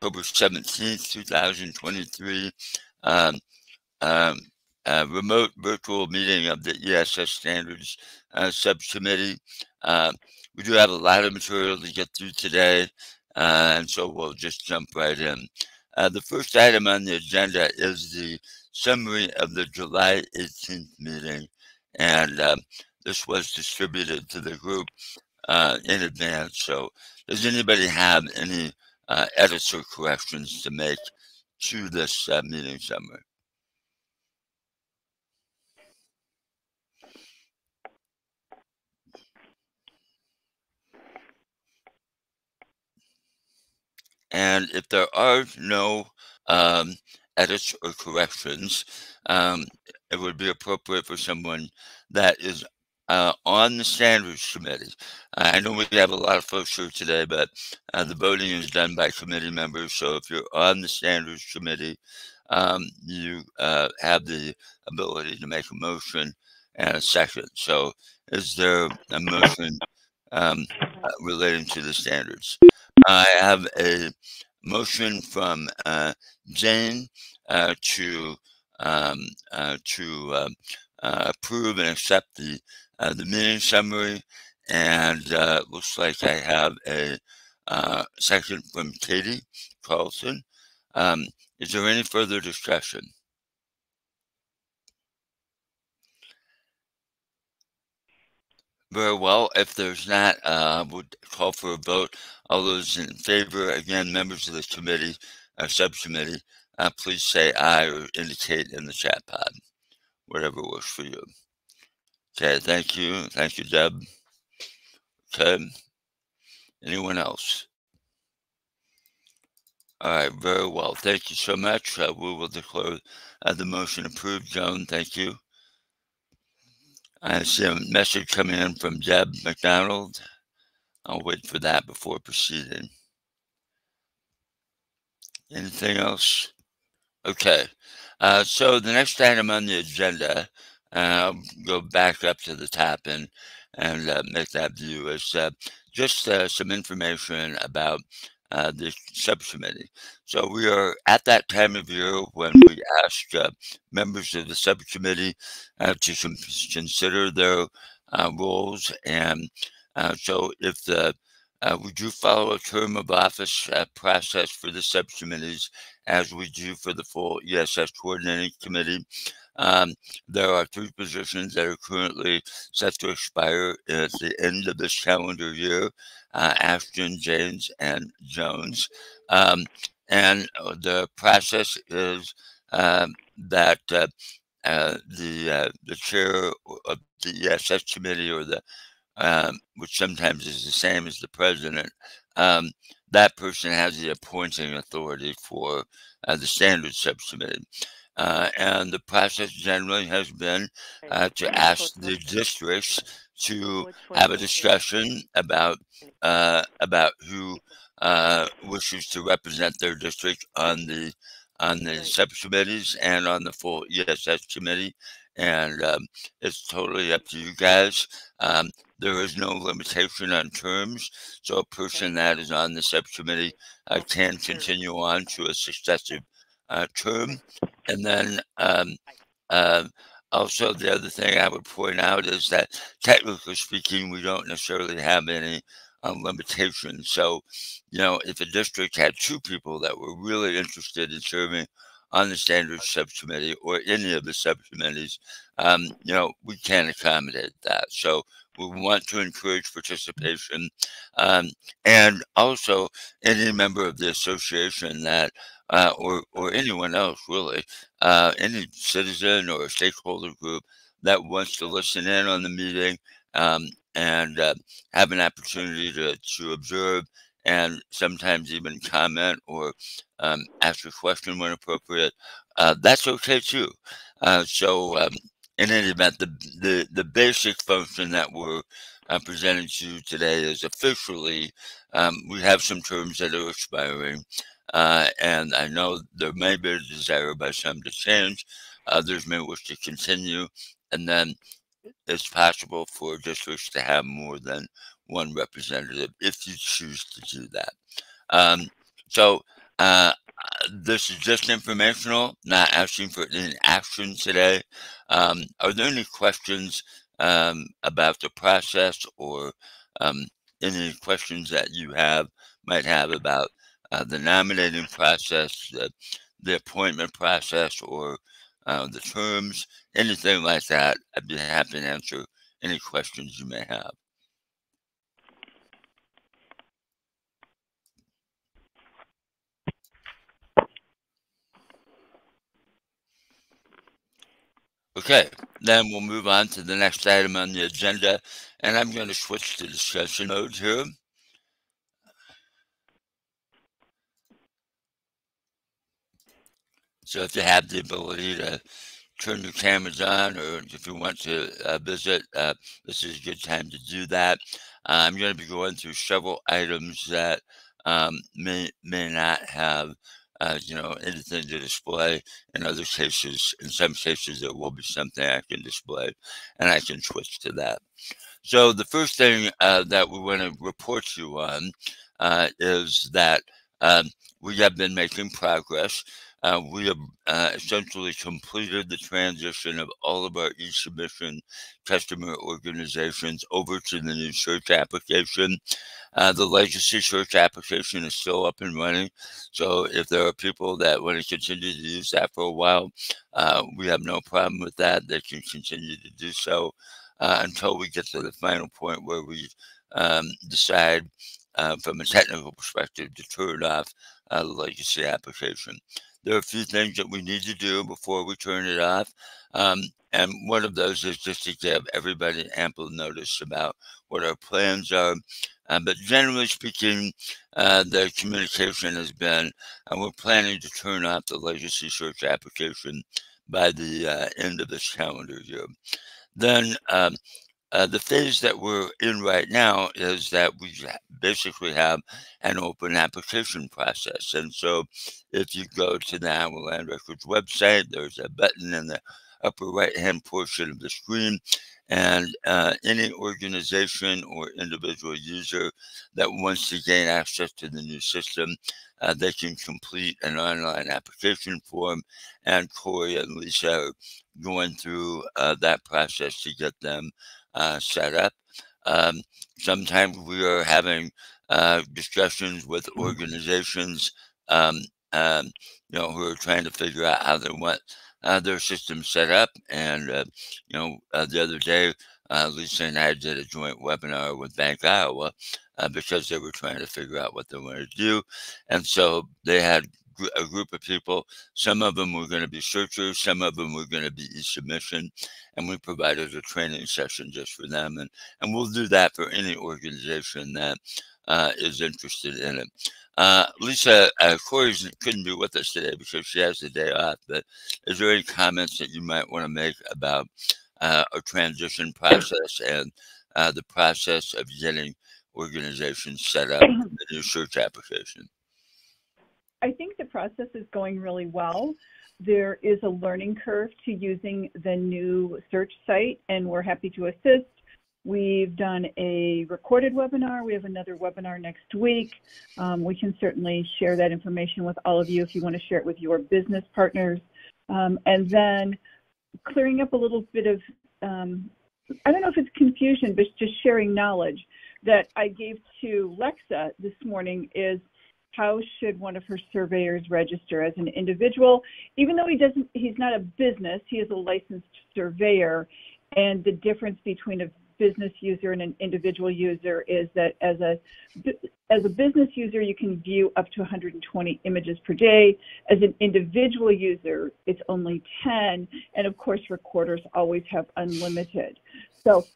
October 17th, 2023, um, um, remote virtual meeting of the ESS Standards uh, Subcommittee. Uh, we do have a lot of material to get through today, uh, and so we'll just jump right in. Uh, the first item on the agenda is the summary of the July 18th meeting, and um, this was distributed to the group uh, in advance. So, does anybody have any uh, edits or corrections to make to this uh, meeting summary? And if there are no um, edits or corrections, um, it would be appropriate for someone that is uh, on the standards committee. I know we have a lot of folks here today, but uh, the voting is done by committee members. So if you're on the standards committee, um, you uh, have the ability to make a motion and a second. So is there a motion um, uh, relating to the standards? I have a motion from uh, Jane uh, to um, to approve and accept the uh, the meeting summary, and uh, looks like I have a uh, section from Katie Carlson. Um, is there any further discussion? Very well. If there's not, uh, would call for a vote. All those in favor, again, members of the committee, uh, subcommittee, uh, please say aye or indicate in the chat pod, whatever works for you. Okay, thank you. Thank you, Deb. Okay. Anyone else? All right, very well. Thank you so much. Uh, we will declare uh, the motion approved. Joan, thank you. I see a message coming in from Deb McDonald. I'll wait for that before proceeding. Anything else? Okay. Uh, so the next item on the agenda uh, go back up to the top and and uh, make that view as uh, just uh, some information about uh, the subcommittee. So we are at that time of year when we ask uh, members of the subcommittee to consider their roles. And so if the we do follow a term of office process for the subcommittees as we do for the full ESS coordinating committee. Um, there are three positions that are currently set to expire at the end of this calendar year uh, Ashton, James, and Jones. Um, and uh, the process is um, that uh, uh, the uh, the chair of the ESS committee, or the um, which sometimes is the same as the president, um, that person has the appointing authority for uh, the standards subcommittee. Uh, and the process generally has been uh, to ask the districts to have a discussion about uh, about who uh, wishes to represent their district on the on the subcommittees and on the full ESS committee. And um, it's totally up to you guys. Um, there is no limitation on terms, so a person that is on the subcommittee uh, can continue on to a successive uh, term. And then um, uh, also the other thing I would point out is that technically speaking, we don't necessarily have any um, limitations. So, you know, if a district had two people that were really interested in serving on the standards subcommittee or any of the subcommittees, um, you know, we can't accommodate that. So we want to encourage participation um, and also any member of the association that uh, or, or anyone else really, uh, any citizen or stakeholder group that wants to listen in on the meeting um, and uh, have an opportunity to, to observe and sometimes even comment or um, ask a question when appropriate, uh, that's okay too. Uh, so um, in any event, the, the, the basic function that we're uh, presenting to you today is officially, um, we have some terms that are expiring. Uh, and I know there may be a desire by some to change, others may wish to continue, and then it's possible for districts to have more than one representative if you choose to do that. Um, so uh, this is just informational, not asking for any action today. Um, are there any questions um, about the process or um, any questions that you have might have about uh, the nominating process, the, the appointment process, or uh, the terms, anything like that? I'd be happy to answer any questions you may have. Okay, then we'll move on to the next item on the agenda, and I'm going to switch to discussion mode here. So if you have the ability to turn your cameras on, or if you want to uh, visit, uh, this is a good time to do that. Uh, I'm going to be going through several items that um, may may not have uh, you know, anything to display. In other cases, in some cases, there will be something I can display, and I can switch to that. So the first thing uh, that we want to report you on uh, is that um, we have been making progress. Uh, we have uh, essentially completed the transition of all of our e-submission customer organizations over to the new search application. Uh, the legacy search application is still up and running. So if there are people that want to continue to use that for a while, uh, we have no problem with that. They can continue to do so uh, until we get to the final point where we um, decide uh, from a technical perspective to turn off the legacy application there are a few things that we need to do before we turn it off. Um, and one of those is just to give everybody ample notice about what our plans are. Uh, but generally speaking, uh, the communication has been, and we're planning to turn off the legacy search application by the uh, end of this calendar year. Then um, uh, the phase that we're in right now is that we basically have an open application process. And so if you go to the Iowa Land Records website, there's a button in the upper right hand portion of the screen. And uh, any organization or individual user that wants to gain access to the new system, uh, they can complete an online application form. And Corey and Lisa are going through uh, that process to get them uh, set up. Um, sometimes we are having uh, discussions with mm-hmm. organizations, um, um, you know, who are trying to figure out how they want uh, their system set up. And, uh, you know, uh, the other day, uh, Lisa and I did a joint webinar with Bank Iowa because they were trying to figure out what they wanted to do. And so they had a group of people. Some of them were going to be searchers, some of them were going to be e-submission, and we provided a training session just for them. And, and we'll do that for any organization that uh, is interested in it. Uh, Lisa, uh, Corey couldn't be with us today because she has the day off, but is there any comments that you might want to make about uh, a transition process and uh, the process of getting organizations set up in the new search application? I think the process is going really well. There is a learning curve to using the new search site, and we're happy to assist. We've done a recorded webinar. We have another webinar next week. Um, we can certainly share that information with all of you if you want to share it with your business partners. Um, and then clearing up a little bit of, um, I don't know if it's confusion, but just sharing knowledge that I gave to Lexa this morning is how should one of her surveyors register as an individual? Even though he doesn't he's not a business he is a licensed surveyor and the difference between a business user and an individual user is that as a as a business user you can view up to 120 images per day. As an individual user it's only 10 and of course recorders always have unlimited. So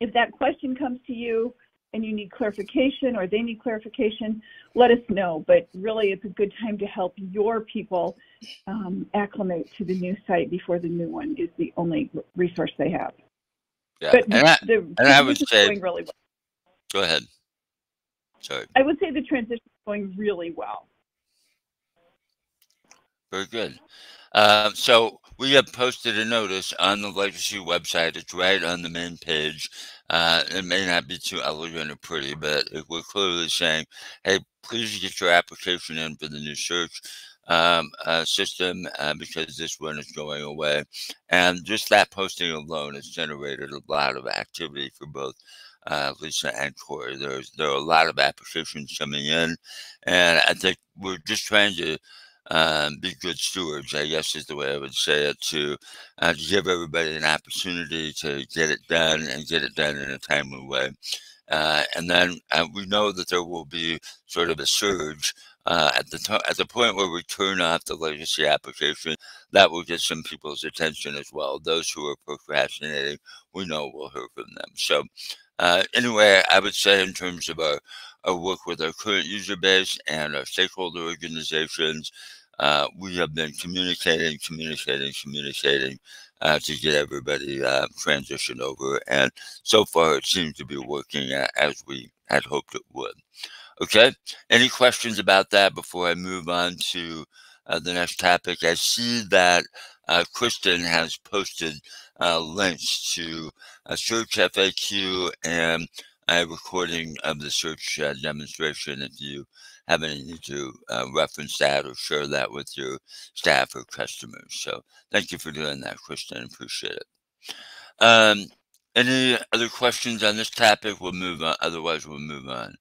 if that question comes to you and you need clarification or they need clarification, let us know. But really, it's a good time to help your people um, acclimate to the new site before the new one is the only resource they have. Yeah, but and I, the, and I would say, going really well. Go ahead. Sorry. I would say the transition is going really well. Very good. Uh, so we have posted a notice on the legacy website. It's right on the main page. Uh, it may not be too elegant or pretty, but we're clearly saying, hey, please get your application in for the new search um, uh, system uh, because this one is going away. And just that posting alone has generated a lot of activity for both uh, Lisa and Corey. There's there are a lot of applications coming in, and I think we're just trying to um, be good stewards. I guess is the way I would say it to, uh, to give everybody an opportunity to get it done and get it done in a timely way. Uh, and then uh, we know that there will be sort of a surge uh, at the at the point where we turn off the legacy application. That will get some people's attention as well. Those who are procrastinating, we know we'll hear from them. So uh, anyway, I would say in terms of our, our work with our current user base and our stakeholder organizations, uh, we have been communicating, communicating, communicating uh, to get everybody uh, transitioned over. And so far, it seems to be working as we had hoped it would. Okay, any questions about that before I move on to uh, the next topic? I see that uh, Kristen has posted uh, links to a search FAQ and a recording of the search uh, demonstration if you have any need to uh, reference that or share that with your staff or customers. So thank you for doing that, Kristen. Appreciate it. Um, any other questions on this topic? We'll move on. Otherwise, we'll move on.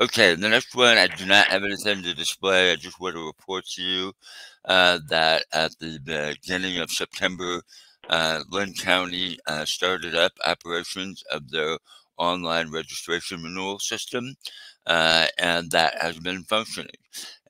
Okay, the next one, I do not have anything to display. I just want to report to you uh, that at the beginning of September, uh, Linn County uh, started up operations of their online registration renewal system, uh, and that has been functioning.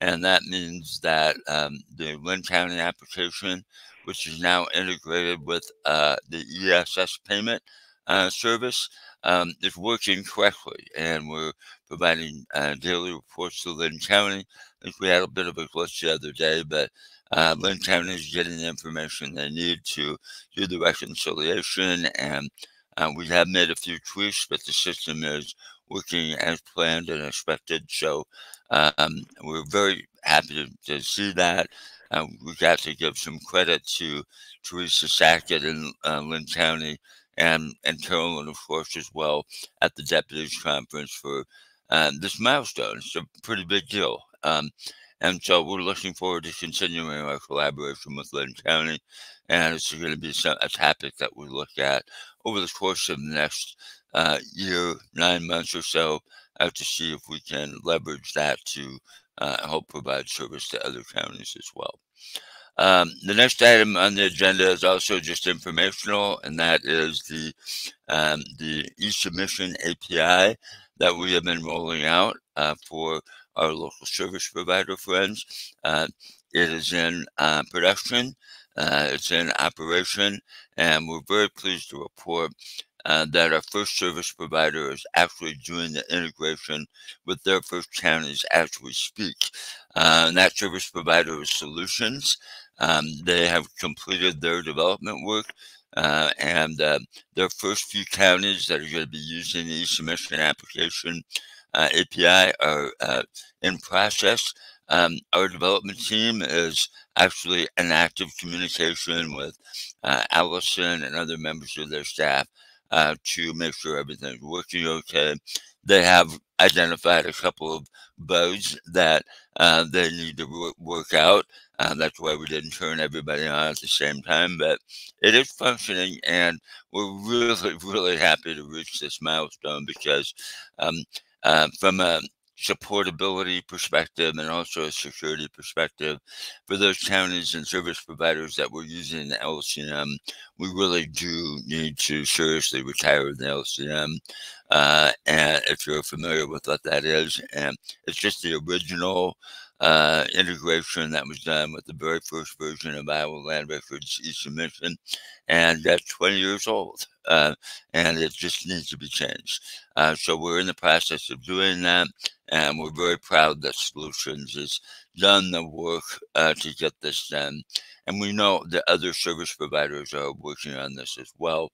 And that means that um, the Linn County application, which is now integrated with uh, the ESS payment uh, service, um, is working correctly, and we're providing uh, daily reports to Linn County. I think we had a bit of a glitch the other day, but uh, Linn County is getting the information they need to do the reconciliation, and uh, we have made a few tweaks, but the system is working as planned and expected. So um, we're very happy to, to see that. Uh, we got to give some credit to Teresa Sackett in uh, Linn County and, and Carolyn, of course, as well at the Deputies Conference for um, this milestone. It's a pretty big deal. Um, and so we're looking forward to continuing our collaboration with Linn County. And it's going to be some, a topic that we look at over the course of the next uh, year, nine months or so, uh, to see if we can leverage that to uh, help provide service to other counties as well. Um, the next item on the agenda is also just informational, and that is the um, the e-submission API that we have been rolling out uh, for our local service provider friends. Uh, it is in uh, production, uh, it's in operation, and we're very pleased to report uh, that our first service provider is actually doing the integration with their first counties as we speak. Uh, and that service provider is Solutions. Um, they have completed their development work. Uh, and uh, their first few counties that are going to be using the e-submission application uh, API are uh, in process. Um, our development team is actually in active communication with uh, Allison and other members of their staff uh, to make sure everything's working okay. They have identified a couple of bugs that they need to work out. Uh, that's why we didn't turn everybody on at the same time, but it is functioning, and we're really, really happy to reach this milestone because um, uh, from a supportability perspective and also a security perspective for those counties and service providers that were using the LCM, we really do need to seriously retire the LCM. Uh, and if you're familiar with what that is, and it's just the original uh, integration that was done with the very first version of Iowa Land Records e-submission, and that's 20 years old, uh, and it just needs to be changed. Uh, so we're in the process of doing that, and we're very proud that Solutions has done the work uh, to get this done. And we know that other service providers are working on this as well.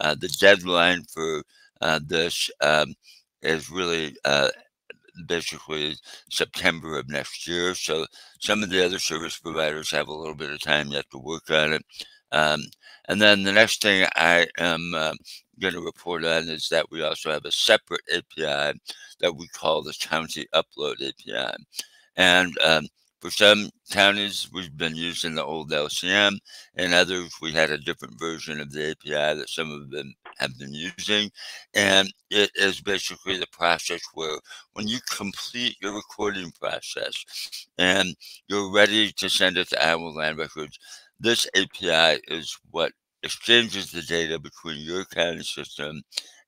Uh, the deadline for uh, this um, is really basically September of next year. So some of the other service providers have a little bit of time yet to work on it. Um, and then the next thing I am uh, going to report on is that we also have a separate API that we call the County Upload API. And um, for some counties, we've been using the old LCM, and others, we had a different version of the API that some of them have been using. And it is basically the process where when you complete your recording process and you're ready to send it to Iowa Land Records, this API is what exchanges the data between your county system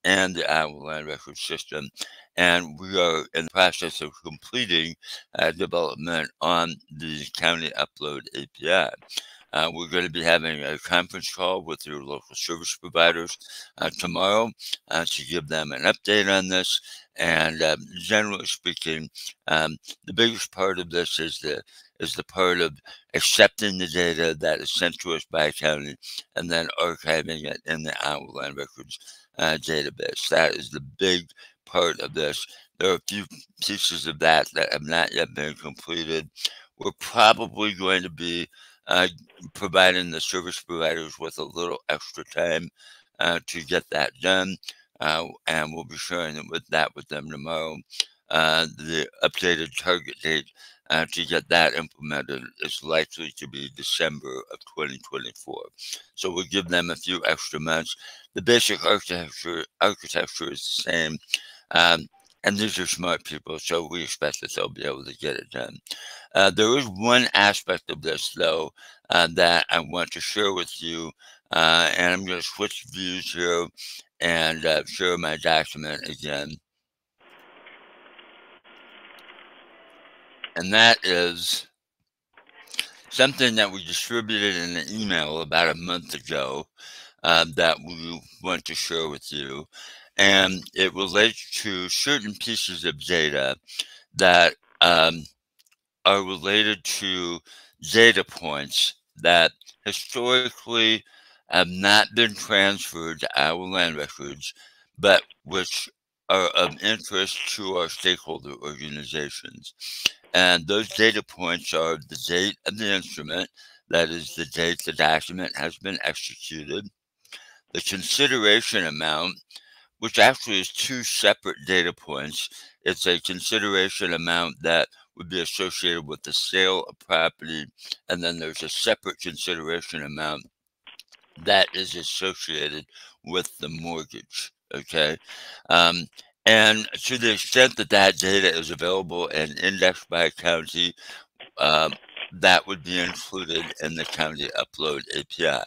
and the Iowa Land Records system and we are in the process of completing uh, development on the County Upload API. Uh, we're going to be having a conference call with your local service providers uh, tomorrow uh, to give them an update on this. And um, generally speaking, um, the biggest part of this is the is the part of accepting the data that is sent to us by a county and then archiving it in the Iowa Land Records uh, database. That is the big part of this. There are a few pieces of that that have not yet been completed. We're probably going to be uh, providing the service providers with a little extra time uh, to get that done. Uh, and we'll be sharing with that with them tomorrow. Uh, the updated target date uh, to get that implemented is likely to be December of 2024. So we'll give them a few extra months. The basic architecture architecture is the same. Um, and these are smart people, so we expect that they'll be able to get it done. Uh, there is one aspect of this, though, uh, that I want to share with you, uh, and I'm going to switch views here and uh, share my document again. And that is something that we distributed in an email about a month ago uh, that we want to share with you and it relates to certain pieces of data that um, are related to data points that historically have not been transferred to our land records, but which are of interest to our stakeholder organizations. And those data points are the date of the instrument, that is the date the document has been executed, the consideration amount, which actually is two separate data points. It's a consideration amount that would be associated with the sale of property, and then there's a separate consideration amount that is associated with the mortgage. Okay. Um, and to the extent that that data is available and indexed by county, um, that would be included in the county upload API.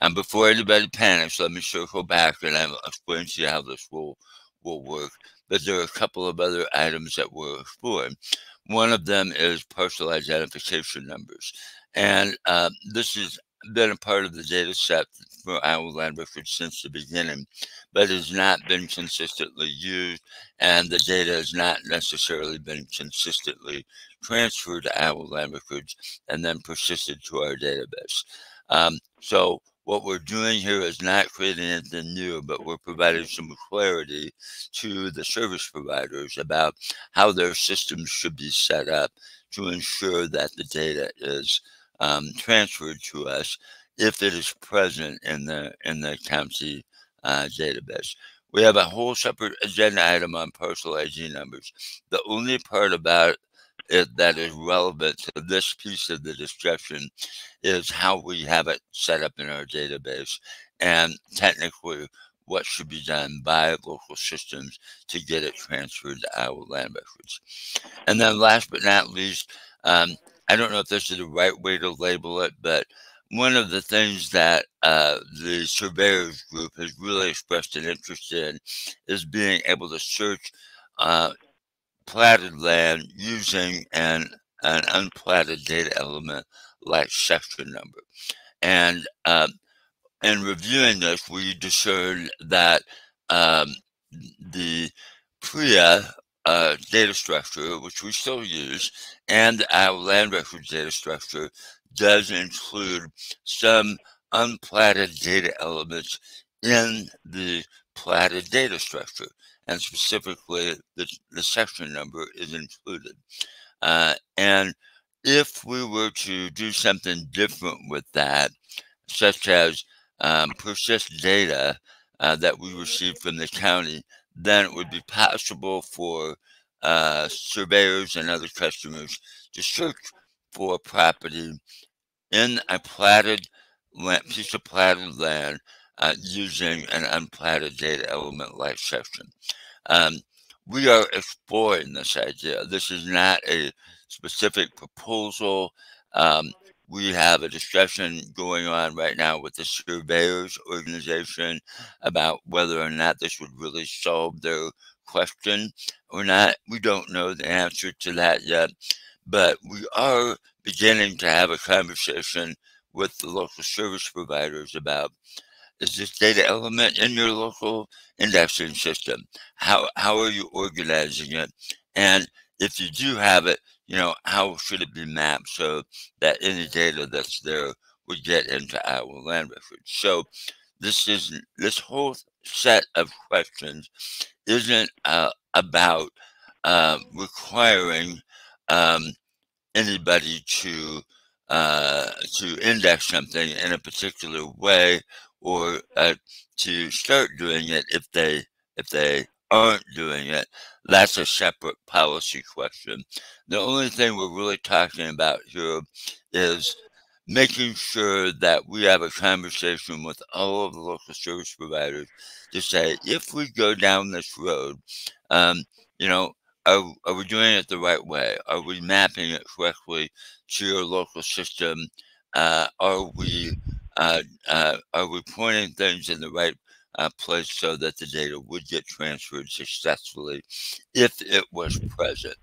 And before anybody panics, let me circle back and I'll explain to you how this will will work. But there are a couple of other items that we're. One of them is parcel identification numbers. And uh, this has been a part of the data set for Iowa Land Records since the beginning, but has not been consistently used, and the data has not necessarily been consistently transferred to Iowa Land Records and then persisted to our database. Um, so what we're doing here is not creating anything new, but we're providing some clarity to the service providers about how their systems should be set up to ensure that the data is um, transferred to us if it is present in the in the county uh, database. We have a whole separate agenda item on parcel ID numbers. The only part about it, that is relevant to this piece of the discussion is how we have it set up in our database and technically what should be done by local systems to get it transferred to our land records. And then last but not least, um, I don't know if this is the right way to label it, but one of the things that uh, the surveyors group has really expressed an interest in is being able to search uh, platted land using an, an unplatted data element like section number. And um, in reviewing this, we discerned that um, the PRIA uh, data structure, which we still use, and our land records data structure does include some unplatted data elements in the platted data structure and specifically the, the section number is included. Uh, and if we were to do something different with that, such as um, persist data, uh, that we receive from the county, then it would be possible for uh, surveyors and other customers to search for property in a platted land, piece of platted land uh, using an unplatted data element like section. Um, we are exploring this idea. This is not a specific proposal. Um, we have a discussion going on right now with the surveyors organization about whether or not this would really solve their question or not. We don't know the answer to that yet, but we are beginning to have a conversation with the local service providers about is this data element in your local indexing system? How, how are you organizing it? And if you do have it, you know, how should it be mapped so that any data that's there would get into our land records? So this is this whole set of questions isn't uh, about uh, requiring um, anybody to uh, to index something in a particular way or uh, to start doing it if they if they aren't doing it. That's a separate policy question. The only thing we're really talking about here is making sure that we have a conversation with all of the local service providers to say if we go down this road, um, you know, are, are we doing it the right way? Are we mapping it correctly to your local system? Uh, are we uh, uh, are we pointing things in the right uh, place so that the data would get transferred successfully if it was present?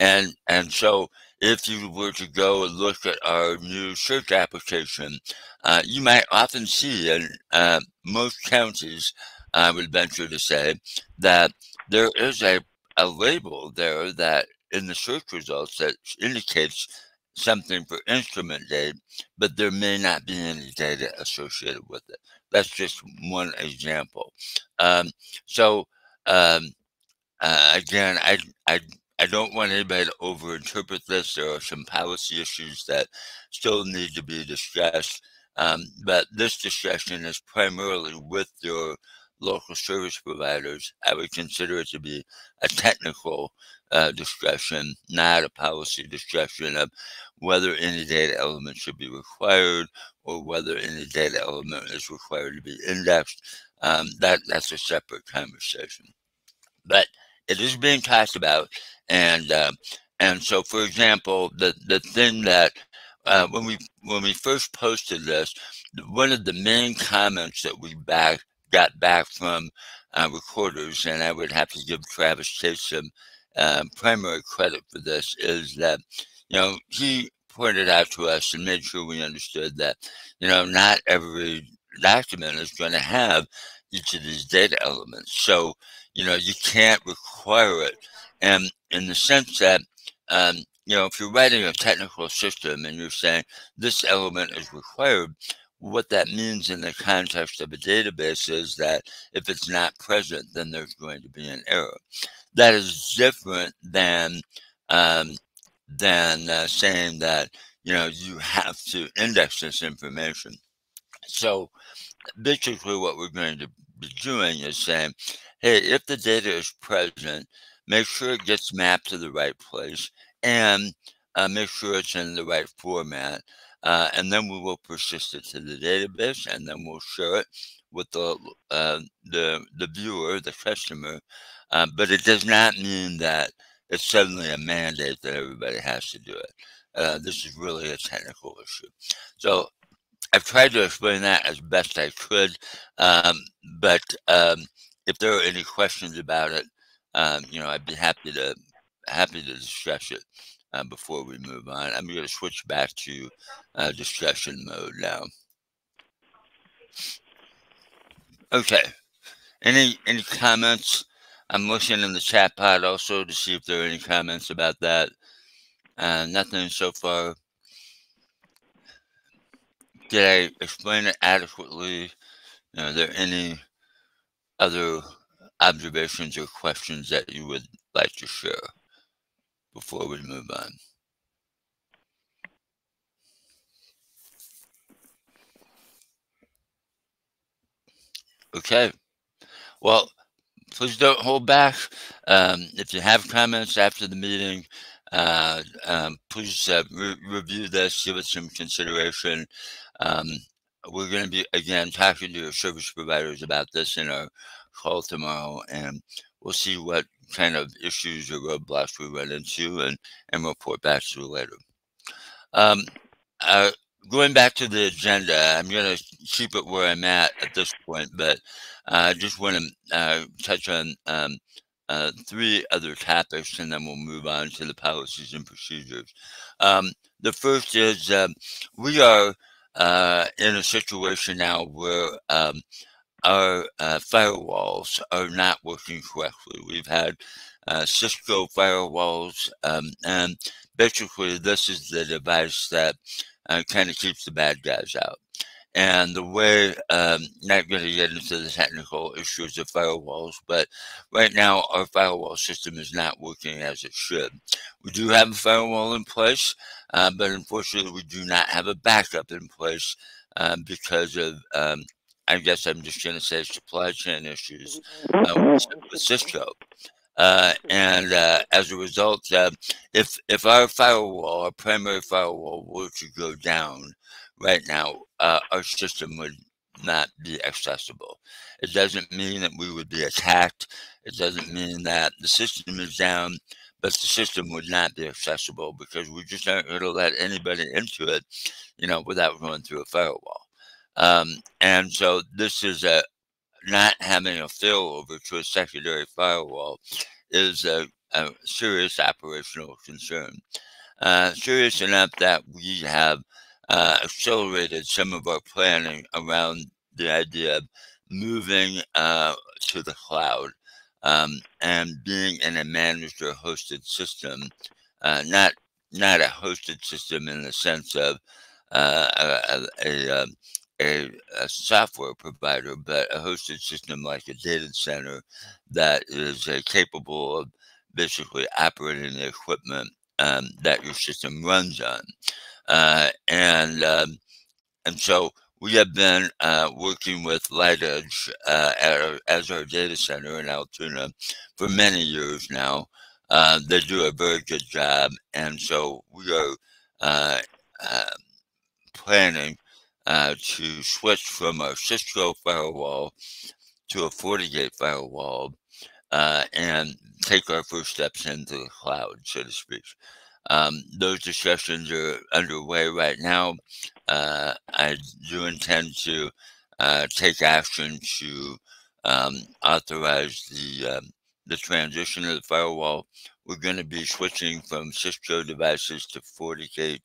And and so if you were to go and look at our new search application, uh, you might often see in uh, most counties, I would venture to say, that there is a, a label there that in the search results that indicates something for instrument date, but there may not be any data associated with it. That's just one example. Um, so um, uh, again, I, I I don't want anybody to overinterpret this. There are some policy issues that still need to be discussed. Um, but this discussion is primarily with your local service providers. I would consider it to be a technical uh, discussion, not a policy discussion of whether any data element should be required or whether any data element is required to be indexed. Um, that that's a separate conversation. But it is being talked about, and uh, and so, for example, the the thing that uh, when we when we first posted this, one of the main comments that we back got back from uh, recorders, and I would have to give Travis Chase some uh, primary credit for this, is that you know he pointed out to us and made sure we understood that you know not every document is going to have each of these data elements. So you know, you can't require it. And in the sense that, um, you know, if you're writing a technical system and you're saying this element is required, what that means in the context of a database is that if it's not present, then there's going to be an error. That is different than um, than uh, saying that you know you have to index this information. So basically, what we're going to be doing is saying, hey, if the data is present, make sure it gets mapped to the right place and uh, make sure it's in the right format. Uh, and then we will persist it to the database and then we'll share it with the, uh, the, the viewer, the customer. Uh, but it does not mean that it's suddenly a mandate that everybody has to do it. Uh, this is really a technical issue. So I've tried to explain that as best I could, um, but um, if there are any questions about it, um, you know, I'd be happy to happy to discuss it uh, before we move on. I'm going to switch back to uh, discussion mode now. Okay. Any any comments? I'm looking in the chat pod also to see if there are any comments about that. Uh, nothing so far. Did I explain it adequately? You know, are there any other observations or questions that you would like to share before we move on? Okay, well, please don't hold back. Um, if you have comments after the meeting, uh, um, please uh, re- review this, give it some consideration. Um, we're going to be again talking to your service providers about this in our call tomorrow, and we'll see what kind of issues or roadblocks we run into, and and report back to you later. Um, uh, going back to the agenda, I'm going to keep it where I'm at at this point, but I uh, just want to uh, touch on um, uh, three other topics, and then we'll move on to the policies and procedures. Um, the first is um, we are uh, in a situation now where um, our uh, firewalls are not working correctly. We've had uh, Cisco firewalls, um, and basically, this is the device that kind of keeps the bad guys out. And the way, um, not going to get into the technical issues of firewalls, but right now our firewall system is not working as it should. We do have a firewall in place, uh, but unfortunately, we do not have a backup in place um, because of, um, I guess I'm just going to say, supply chain issues uh, with, Cisco. Uh, and uh, as a result, uh, if if our firewall, our primary firewall, were to go down, right now, uh, our system would not be accessible. It doesn't mean that we would be attacked. It doesn't mean that the system is down, but the system would not be accessible because we just aren't going to let anybody into it, you know, without going through a firewall. Um, and so this is a not having a failover to a secondary firewall is a, a serious operational concern. Uh, serious enough that we have uh, accelerated some of our planning around the idea of moving uh, to the cloud um, and being in a managed or hosted system, uh, not not a hosted system in the sense of uh, a, a, um, a, a, software provider, but a hosted system like a data center that is uh, capable of basically operating the equipment um, that your system runs on. Uh, and um, and so we have been uh, working with LightEdge uh, as our data center in Altoona for many years now. Uh, they do a very good job, and so we are uh, uh, planning to switch from our Cisco firewall to a FortiGate firewall and take our first steps into the cloud, so to speak. Um, those discussions are underway right now. Uh, I do intend to uh, take action to um, authorize the um, the transition of the firewall. We're going to be switching from Cisco devices to FortiGate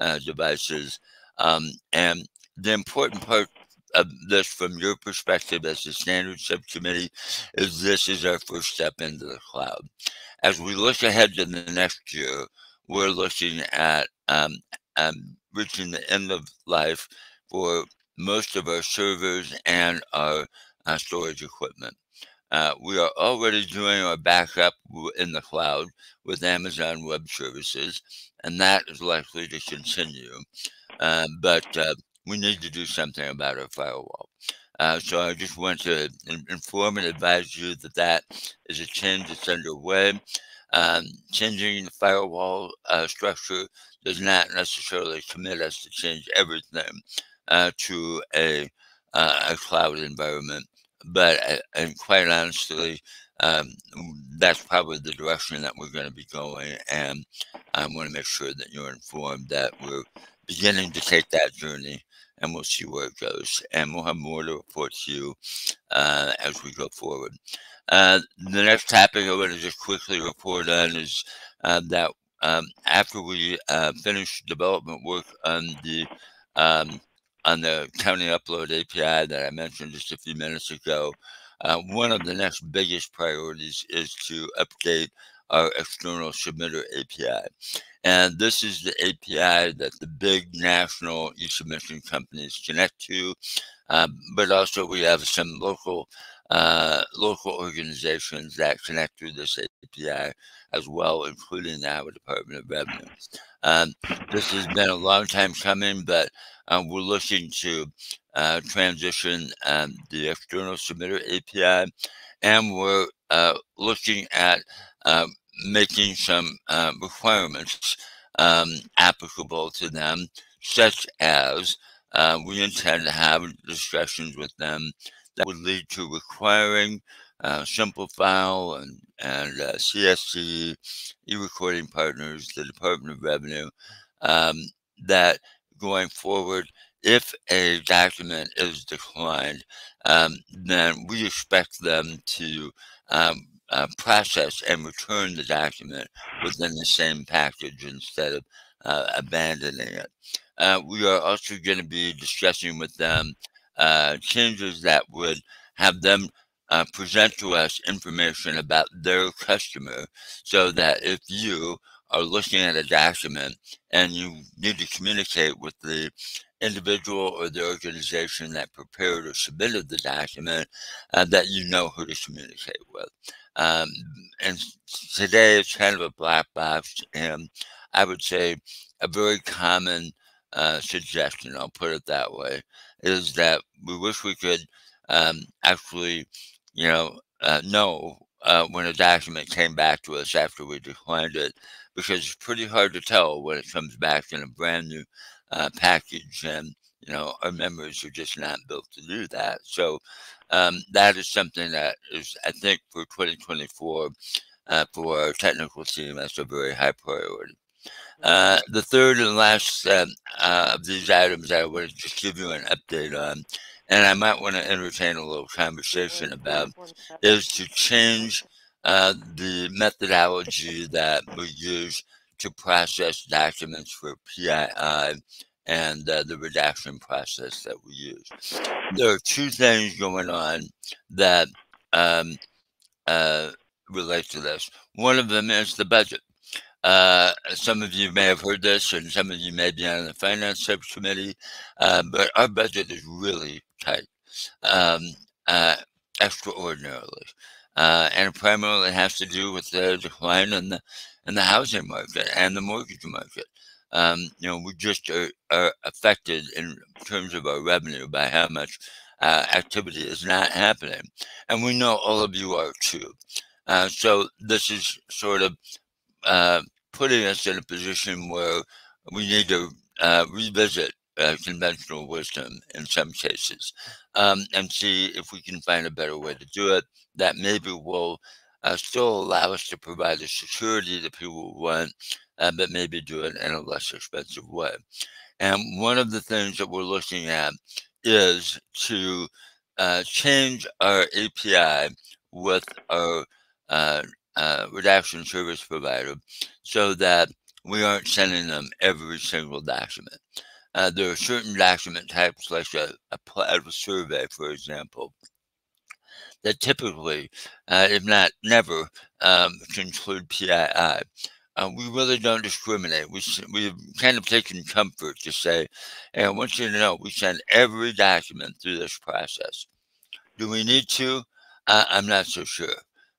uh, devices, um, and the important part of this from your perspective as the standard subcommittee is this is our first step into the cloud. As we look ahead to the next year, we're looking at um, um, reaching the end of life for most of our servers and our uh, storage equipment. Uh, we are already doing our backup in the cloud with Amazon Web Services, and that is likely to continue. Uh, but uh, we need to do something about our firewall. Uh, so I just want to inform and advise you that that is a change that's underway. Um, changing the firewall uh, structure does not necessarily commit us to change everything uh, to a, uh, a cloud environment. But uh, and quite honestly, um, that's probably the direction that we're going to be going. And I want to make sure that you're informed that we're beginning to take that journey and we'll see where it goes. And we'll have more to report to you uh, as we go forward. Uh, the next topic I want to just quickly report on is uh, that um, after we uh, finish development work on the um, on the county upload API that I mentioned just a few minutes ago, uh, one of the next biggest priorities is to update our external submitter API. And this is the API that the big national e-submission companies connect to, um, but also we have some local uh, local organizations that connect through this API as well, including Iowa Department of Revenue. Um, this has been a long time coming, but um, we're looking to uh, transition um, the external submitter API, and we're uh, looking at uh, making some uh, requirements um, applicable to them, such as uh, we intend to have discussions with them that would lead to requiring uh, Simplifile and, and uh, CSC, e-recording partners, the Department of Revenue, um, that going forward, if a document is declined, um, then we expect them to um, uh, process and return the document within the same package instead of uh, abandoning it. Uh, we are also going to be discussing with them uh, changes that would have them uh, present to us information about their customer so that if you are looking at a document and you need to communicate with the individual or the organization that prepared or submitted the document, uh, that you know who to communicate with. Um, and today it's kind of a black box, and I would say a very common uh, suggestion, I'll put it that way, is that we wish we could um, actually, you know, uh, know uh, when a document came back to us after we declined it, because it's pretty hard to tell when it comes back in a brand new uh, package, and you know our memories are just not built to do that. So um, that is something that is, I think, for 2024, uh, for our technical team, that's a very high priority. Uh, the third and last uh, uh, of these items I want to just give you an update on, and I might want to entertain a little conversation about, is to change uh, the methodology that we use to process documents for PII and uh, the redaction process that we use. There are two things going on that um, uh, relate to this. One of them is the budget. Uh, some of you may have heard this, and some of you may be on the finance subcommittee, uh, but our budget is really tight, um, uh, extraordinarily, uh, and primarily has to do with the decline in the in the housing market and the mortgage market. Um, you know, we just are, are, affected in terms of our revenue by how much uh, activity is not happening, and we know all of you are too. Uh, so this is sort of putting us in a position where we need to uh, revisit uh, conventional wisdom in some cases um, and see if we can find a better way to do it that maybe will uh, still allow us to provide the security that people want, uh, but maybe do it in a less expensive way. And one of the things that we're looking at is to uh, change our API with our uh, redaction service provider so that we aren't sending them every single document. Uh, there are certain document types, like a, a, a survey, for example, that typically, uh, if not never, um, conclude PII. Uh, we really don't discriminate. We, we've kind of taken comfort to say, hey, I want you to know we send every document through this process. Do we need to? Uh, I'm not so sure.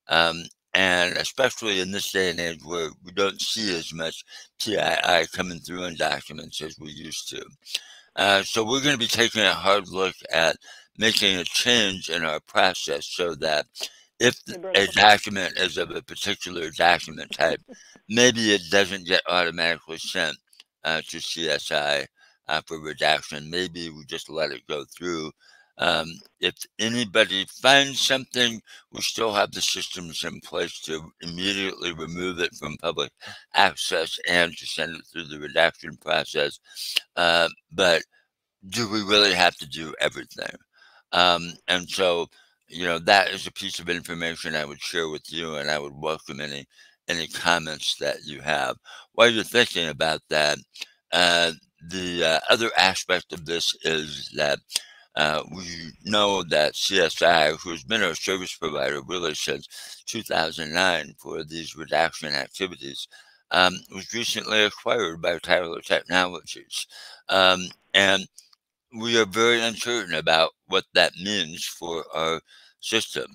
Um, and especially in this day and age where we don't see as much PII coming through in documents as we used to. Uh, so we're going to be taking a hard look at making a change in our process so that if a document is of a particular document type, maybe it doesn't get automatically sent uh, to CSI uh, for redaction. Maybe we just let it go through um, if anybody finds something, we still have the systems in place to immediately remove it from public access and to send it through the redaction process. Uh, but do we really have to do everything? Um, and so, you know, that is a piece of information I would share with you, and I would welcome any any comments that you have. While you're thinking about that, uh, the uh, other aspect of this is that uh, we know that CSI, who's been our service provider really since 2009 for these redaction activities, um, was recently acquired by Tyler Technologies. Um, and we are very uncertain about what that means for our system.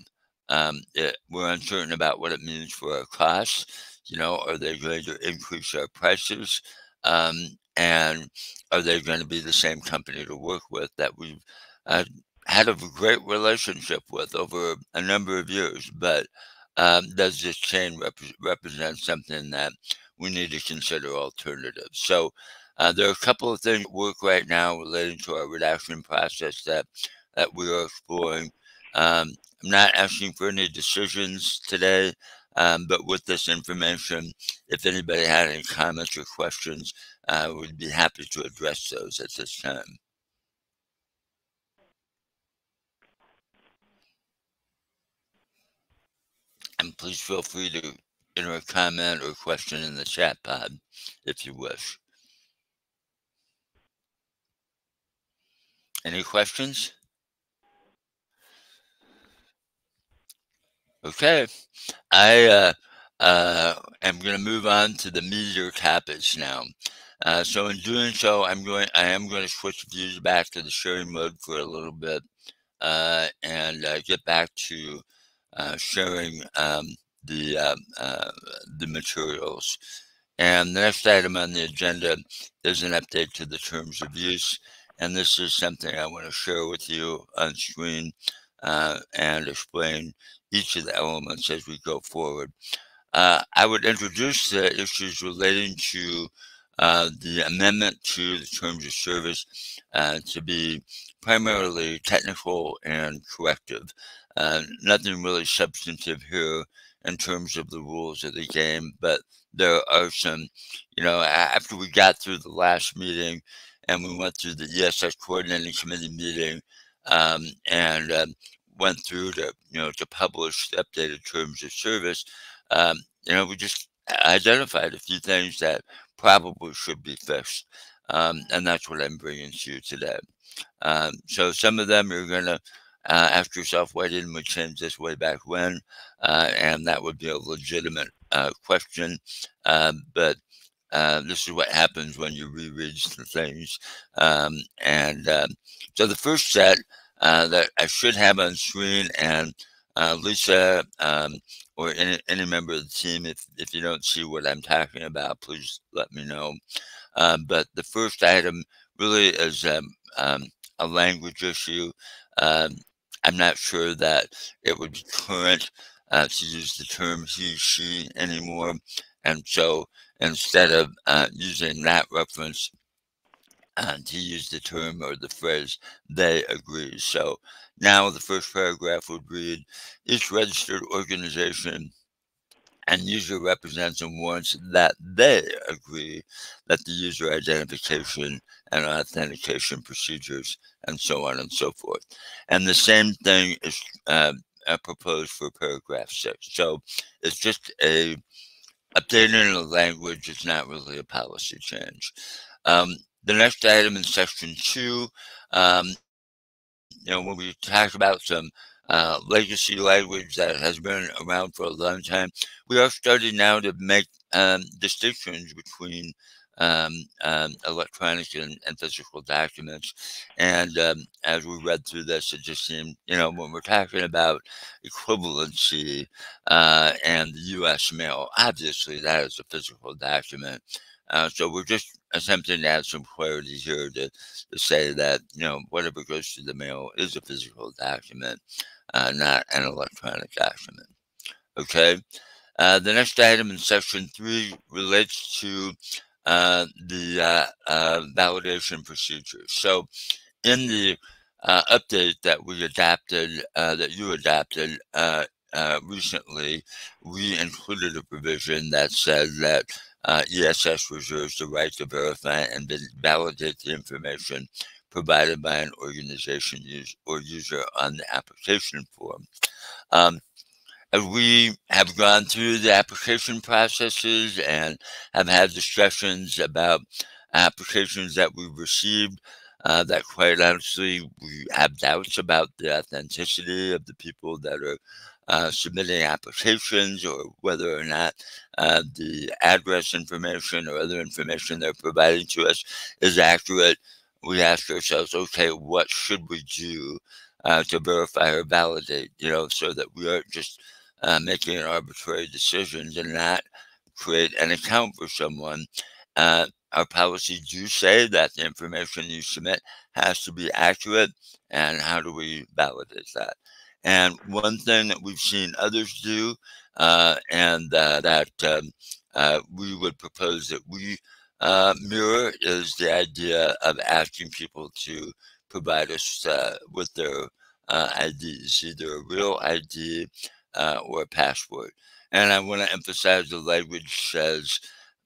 Um, it, we're uncertain about what it means for our costs. You know, are they going to increase our prices? Um, and are they going to be the same company to work with that we've uh, had a great relationship with over a number of years, but um, does this chain rep- represent something that we need to consider alternatives? So uh, there are a couple of things at work right now relating to our redaction process that that we are exploring. Um, I'm not asking for any decisions today, um, but with this information, if anybody had any comments or questions, I uh, would be happy to address those at this time. And please feel free to enter a comment or question in the chat pod if you wish. Any questions? Okay, I uh, uh, am going to move on to the meteor topics now. Uh, so in doing so, I'm going. I am going to switch views back to the sharing mode for a little bit, uh, and uh, get back to sharing um, the um, uh, the materials. And the next item on the agenda is an update to the terms of use, and this is something I want to share with you on screen uh, and explain each of the elements as we go forward. Uh, I would introduce the issues relating to uh, the amendment to the terms of service uh, to be primarily technical and corrective. Uh, nothing really substantive here in terms of the rules of the game, but there are some, you know, after we got through the last meeting and we went through the ESS coordinating committee meeting um, and um, went through to, you know, to publish the updated terms of service, um, you know, we just identified a few things that probably should be fixed. Um, and that's what I'm bringing to you today. Um, so some of them you're going to uh, ask yourself, why didn't we change this way back when? Uh, and that would be a legitimate uh, question. Um, but uh, this is what happens when you reread the things. Um, and um, so the first set uh, that I should have on screen and uh, Lisa um, or any, any member of the team, if, if you don't see what I'm talking about, please let me know. But the first item really is um, um, a language issue. Um, I'm not sure that it would be current uh, to use the term he, she anymore. And so instead of uh, using that reference, and to use the term or the phrase they agree. So now the first paragraph would read each registered organization and user represents and warrants that they agree that the user identification and authentication procedures and so on and so forth. And the same thing is uh, uh, proposed for paragraph six. So it's just a updating the language. It's not really a policy change. Um, the next item in section two um, you know, when we talk about some uh, legacy language that has been around for a long time, we are starting now to make um, distinctions between um, um, electronic and, and, physical documents. And um, as we read through this, it just seemed, you know, when we're talking about equivalency uh, and the U.S. mail, obviously that is a physical document. Uh, so we're just attempting to add some clarity here to, to say that, you know, whatever goes through the mail is a physical document, uh, not an electronic document. Okay. Uh, the next item in section three relates to uh, the uh, uh, validation procedures. So in the uh, update that we adapted, that you adapted recently, we included a provision that said that ESS reserves the right to verify and validate the information provided by an organization use or user on the application form. Um, we have gone through the application processes and have had discussions about applications that we've received, uh, that quite honestly we have doubts about the authenticity of the people that are uh, submitting applications or whether or not uh, the address information or other information they're providing to us is accurate, we ask ourselves, okay, what should we do uh, to verify or validate, you know, so that we aren't just uh, making an arbitrary decisions and not create an account for someone. Uh, our policies do say that the information you submit has to be accurate, and how do we validate that? And one thing that we've seen others do, uh, and uh, that um, uh, we would propose that we uh, mirror, is the idea of asking people to provide us uh, with their uh, IDs, either a real ID or a password. And I want to emphasize the language says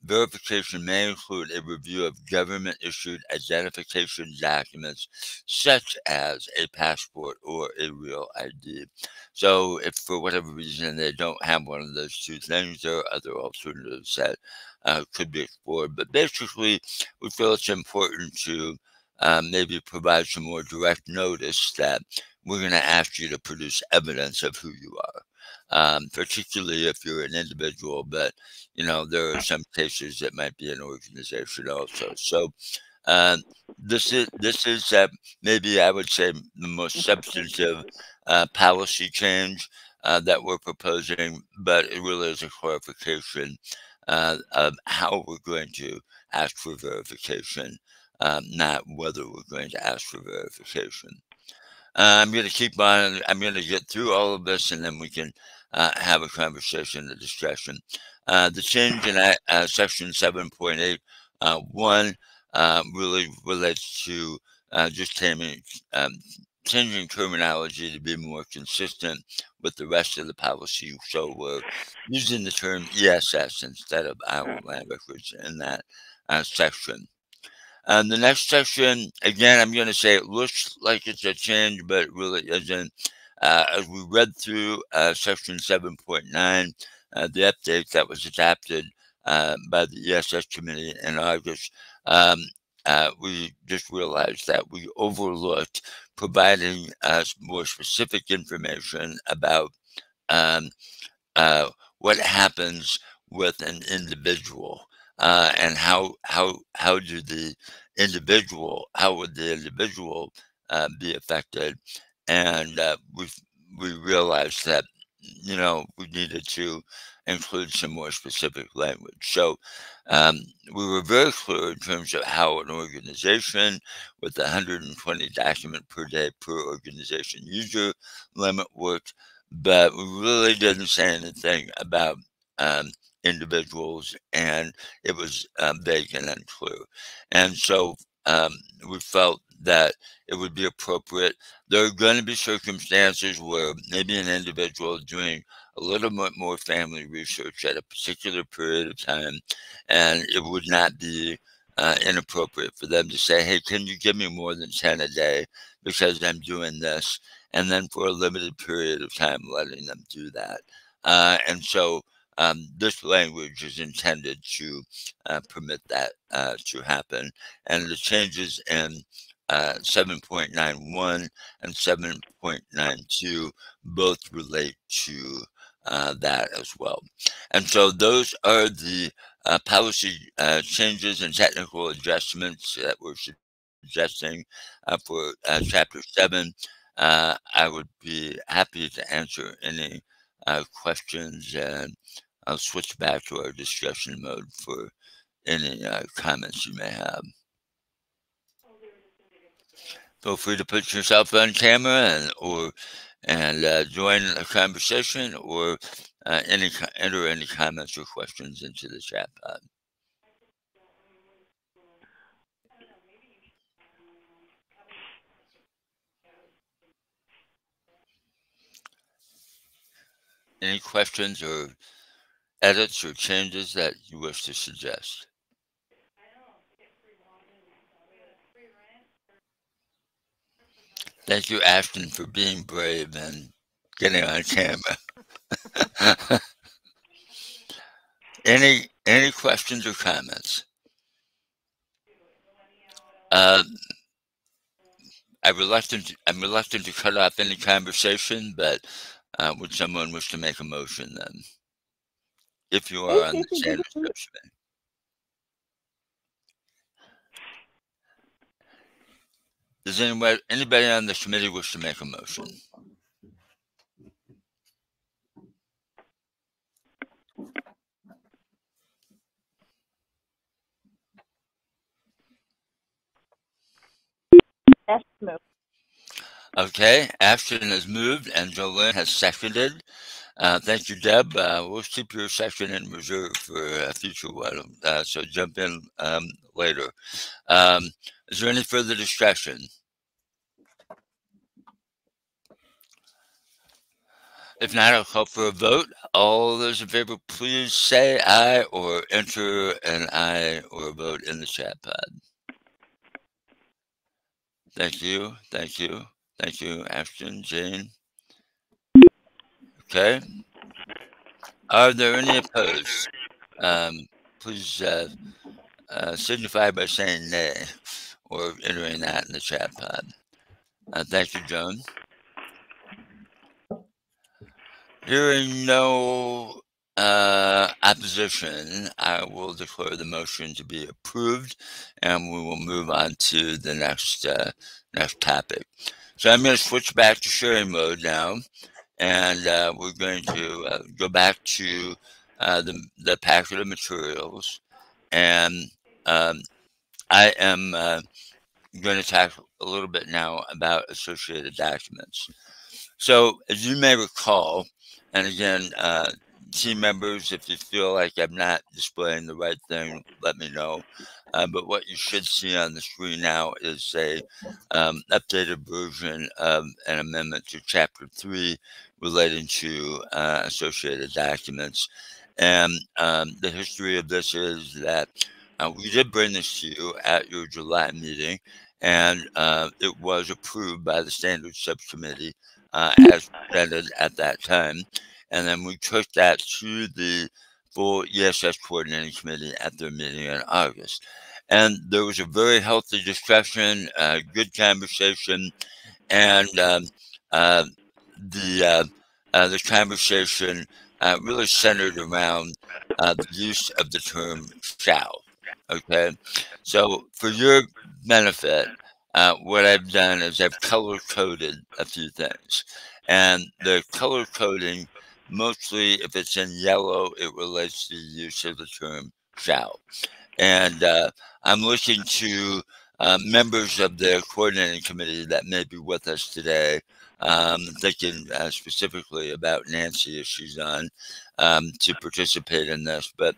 verification may include a review of government issued identification documents such as a passport or a real ID. So, if for whatever reason they don't have one of those two things, there are other alternatives that uh, could be explored. But basically, we feel it's important to um, maybe provide some more direct notice that we're going to ask you to produce evidence of who you are um, particularly if you're an individual. But you know, there are some cases that might be an organization also. So uh, this is this is uh, maybe I would say the most substantive uh, policy change uh, that we're proposing, but it really is a clarification uh, of how we're going to ask for verification, um, not whether we're going to ask for verification. Uh, I'm going to keep on. I'm going to get through all of this, and then we can uh, have a conversation, a discussion. Uh, the change in uh, section 7.8, uh, one uh, really relates to uh, just changing, um, changing terminology to be more consistent with the rest of the policy. So we're using the term ESS instead of our land records in that section. And the next section, again, I'm going to say it looks like it's a change, but it really isn't. Uh, as we read through uh, section 7.9, uh, the update that was adopted uh, by the ESS committee in August, um, uh, we just realized that we overlooked providing us more specific information about um, uh, what happens with an individual and how how how do the individual how would the individual be affected and uh, we we realized that you know we needed to include some more specific language. So um, we were very clear in terms of how an organization with 120 document per day per organization user limit worked, but we really didn't say anything about um, individuals, and it was um, vague and unclear. And so um, we felt that it would be appropriate. There are going to be circumstances where maybe an individual doing a little bit more family research at a particular period of time, and it would not be uh, inappropriate for them to say, hey, can you give me more than 10 a day because I'm doing this? And then for a limited period of time, letting them do that. Uh, and so um, this language is intended to uh, permit that uh, to happen. And the changes in uh, 7.91 and 7.92 both relate to uh, that as well. And so those are the uh, policy uh, changes and technical adjustments that we're suggesting uh, for uh, Chapter 7. I would be happy to answer any questions and I'll switch back to our discussion mode for any comments you may have. Feel free to put yourself on camera and or and uh, join a conversation or uh, any enter any comments or questions into the chat pod. Any questions or edits or changes that you wish to suggest? Thank you, Ashton, for being brave and getting on camera. any any questions or comments? Uh, I'm reluctant. I'm reluctant to cut off any conversation, but uh, would someone wish to make a motion then? if you are on the same description. Does anybody, anybody on the committee wish to make a motion? Yes, move. Okay, Ashton has moved and Jolene has seconded. Uh, thank you, Deb. Uh, we'll keep your section in reserve for a future one, uh, so jump in um, later. Um, is there any further discussion? If not, I'll call for a vote. All those in favor, please say aye or enter an aye or a vote in the chat pod. Thank you, thank you, thank you, Ashton, Jane. Okay. Are there any opposed? Um, please uh, uh, signify by saying nay or entering that in the chat pod. Uh, thank you, Joan. Hearing no uh, opposition, I will declare the motion to be approved, and we will move on to the next uh, next topic. So I'm going to switch back to sharing mode now and uh, we're going to uh, go back to uh, the, the packet of materials. And um, I am uh, going to talk a little bit now about associated documents. So, as you may recall, and again, uh, team members, if you feel like I'm not displaying the right thing, let me know. Uh, but what you should see on the screen now is a um, updated version of an amendment to Chapter 3 relating to uh, associated documents. And um, the history of this is that uh, we did bring this to you at your July meeting, and uh, it was approved by the Standards Subcommittee uh, as presented at that time. And then we took that to the full ESS Coordinating Committee at their meeting in August. And there was a very healthy discussion, uh, good conversation, and um, uh, the uh, uh, the conversation uh, really centered around uh, the use of the term shall. Okay, so for your benefit, what I've done is I've color coded a few things, and the color coding mostly, if it's in yellow, it relates to the use of the term shall, and uh, I'm looking to uh, members of the coordinating committee that may be with us today um, thinking uh, specifically about Nancy if she's on um, to participate in this. But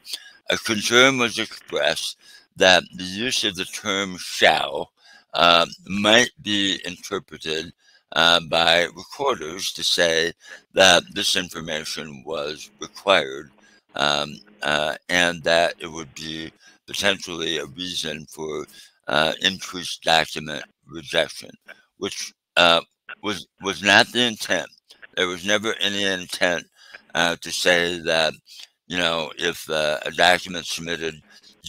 a concern was expressed that the use of the term shall uh, might be interpreted uh, by recorders to say that this information was required um, uh, and that it would be potentially a reason for uh, increased document rejection, which uh, was was not the intent. There was never any intent uh, to say that you know if a document submitted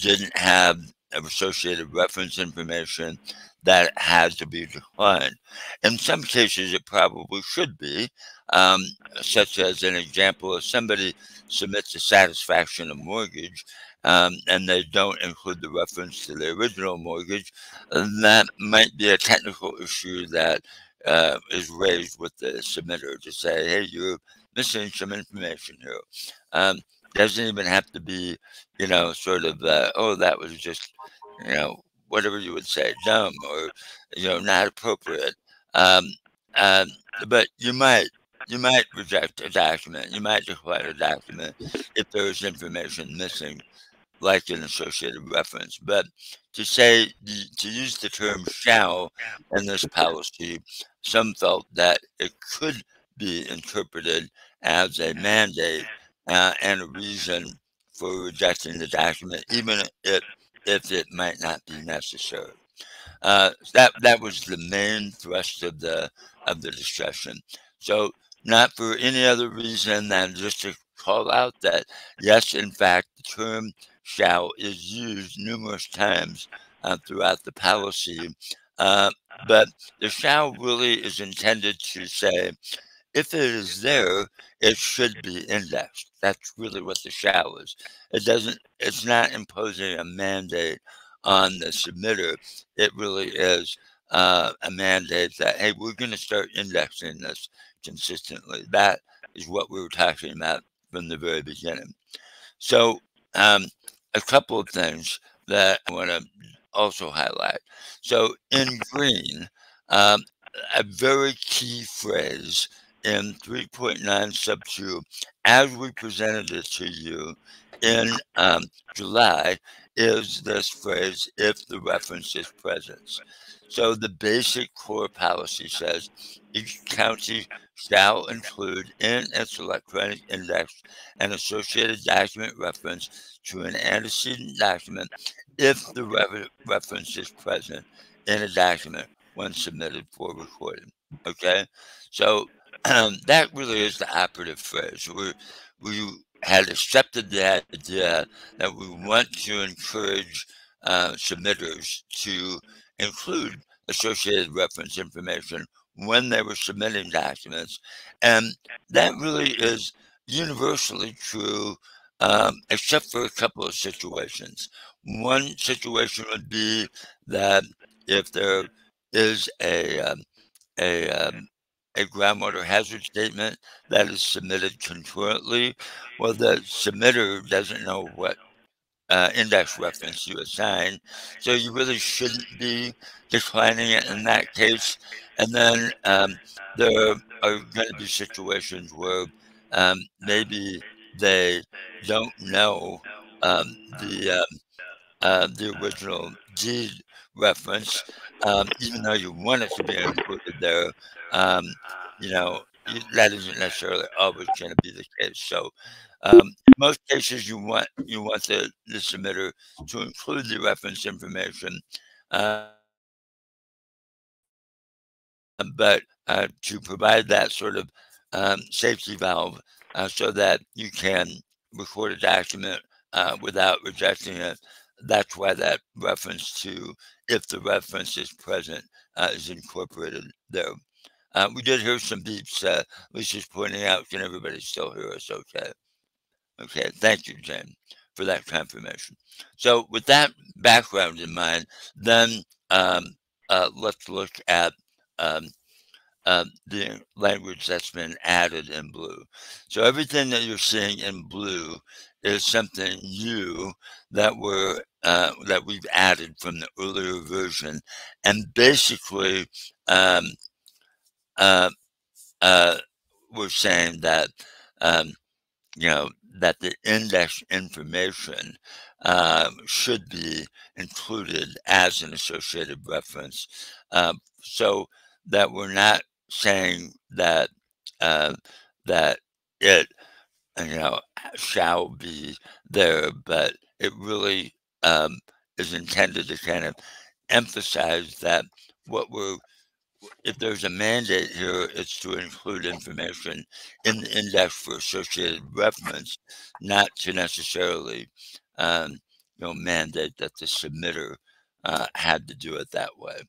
didn't have associated reference information that has to be declined. In some cases, it probably should be, um, such as an example, if somebody submits a satisfaction of mortgage um, and they don't include the reference to the original mortgage, that might be a technical issue that uh, is raised with the submitter to say, hey, you're missing some information here. Um, doesn't even have to be, you know, sort of, uh, oh, that was just, you know, whatever you would say, dumb or, you know, not appropriate. Um, um, but you might, you might reject a document, you might decline a document if there is information missing like an associated reference. But to say, to use the term shall in this policy, some felt that it could be interpreted as a mandate uh, and a reason for rejecting the document, even if, if it might not be necessary. Uh, that that was the main thrust of the of the discussion. So, not for any other reason than just to call out that yes, in fact, the term shall is used numerous times uh, throughout the policy. Uh, but the shall really is intended to say, if it is there, it should be indexed. That's really what the shall is. It doesn't, it's not imposing a mandate on the submitter. It really is uh, a mandate that, hey, we're going to start indexing this consistently. That is what we were talking about from the very beginning. So um, a couple of things that I want to also highlight. So in green, um, a very key phrase in 3.9 sub 2 as we presented it to you in um, July is this phrase if the reference is present. So the basic core policy says each county shall include in its electronic index an associated document reference to an antecedent document if the re reference is present in a document when submitted for recording. Okay, so um, that really is the operative phrase. We we had accepted the idea that we want to encourage uh, submitters to include associated reference information when they were submitting documents, and that really is universally true, um, except for a couple of situations. One situation would be that if there is a um, a um, a groundwater hazard statement that is submitted concurrently, well, the submitter doesn't know what uh, index reference you assign, so you really shouldn't be declining it in that case. And then um, there are going to be situations where um, maybe they don't know um, the um, uh, the original deed reference, um, even though you want it to be included there, um, you know, that isn't necessarily always going to be the case. So, um, in most cases, you want you want the, the submitter to include the reference information, uh, but uh, to provide that sort of um, safety valve uh, so that you can record a document uh, without rejecting it that's why that reference to if the reference is present uh, is incorporated there. Uh, we did hear some beeps. Uh, Lisa's pointing out, can everybody still hear us okay? Okay, thank you, Jane, for that confirmation. So with that background in mind, then um, uh, let's look at um, uh, the language that's been added in blue. So everything that you're seeing in blue is something new that we're uh, that we've added from the earlier version, and basically, um, uh, uh, we're saying that um, you know that the index information um, should be included as an associated reference, um, so that we're not saying that uh, that it you know shall be there, but it really um, is intended to kind of emphasize that what we're if there's a mandate here, it's to include information in the index for associated reference, not to necessarily, um, you know, mandate that the submitter uh, had to do it that way.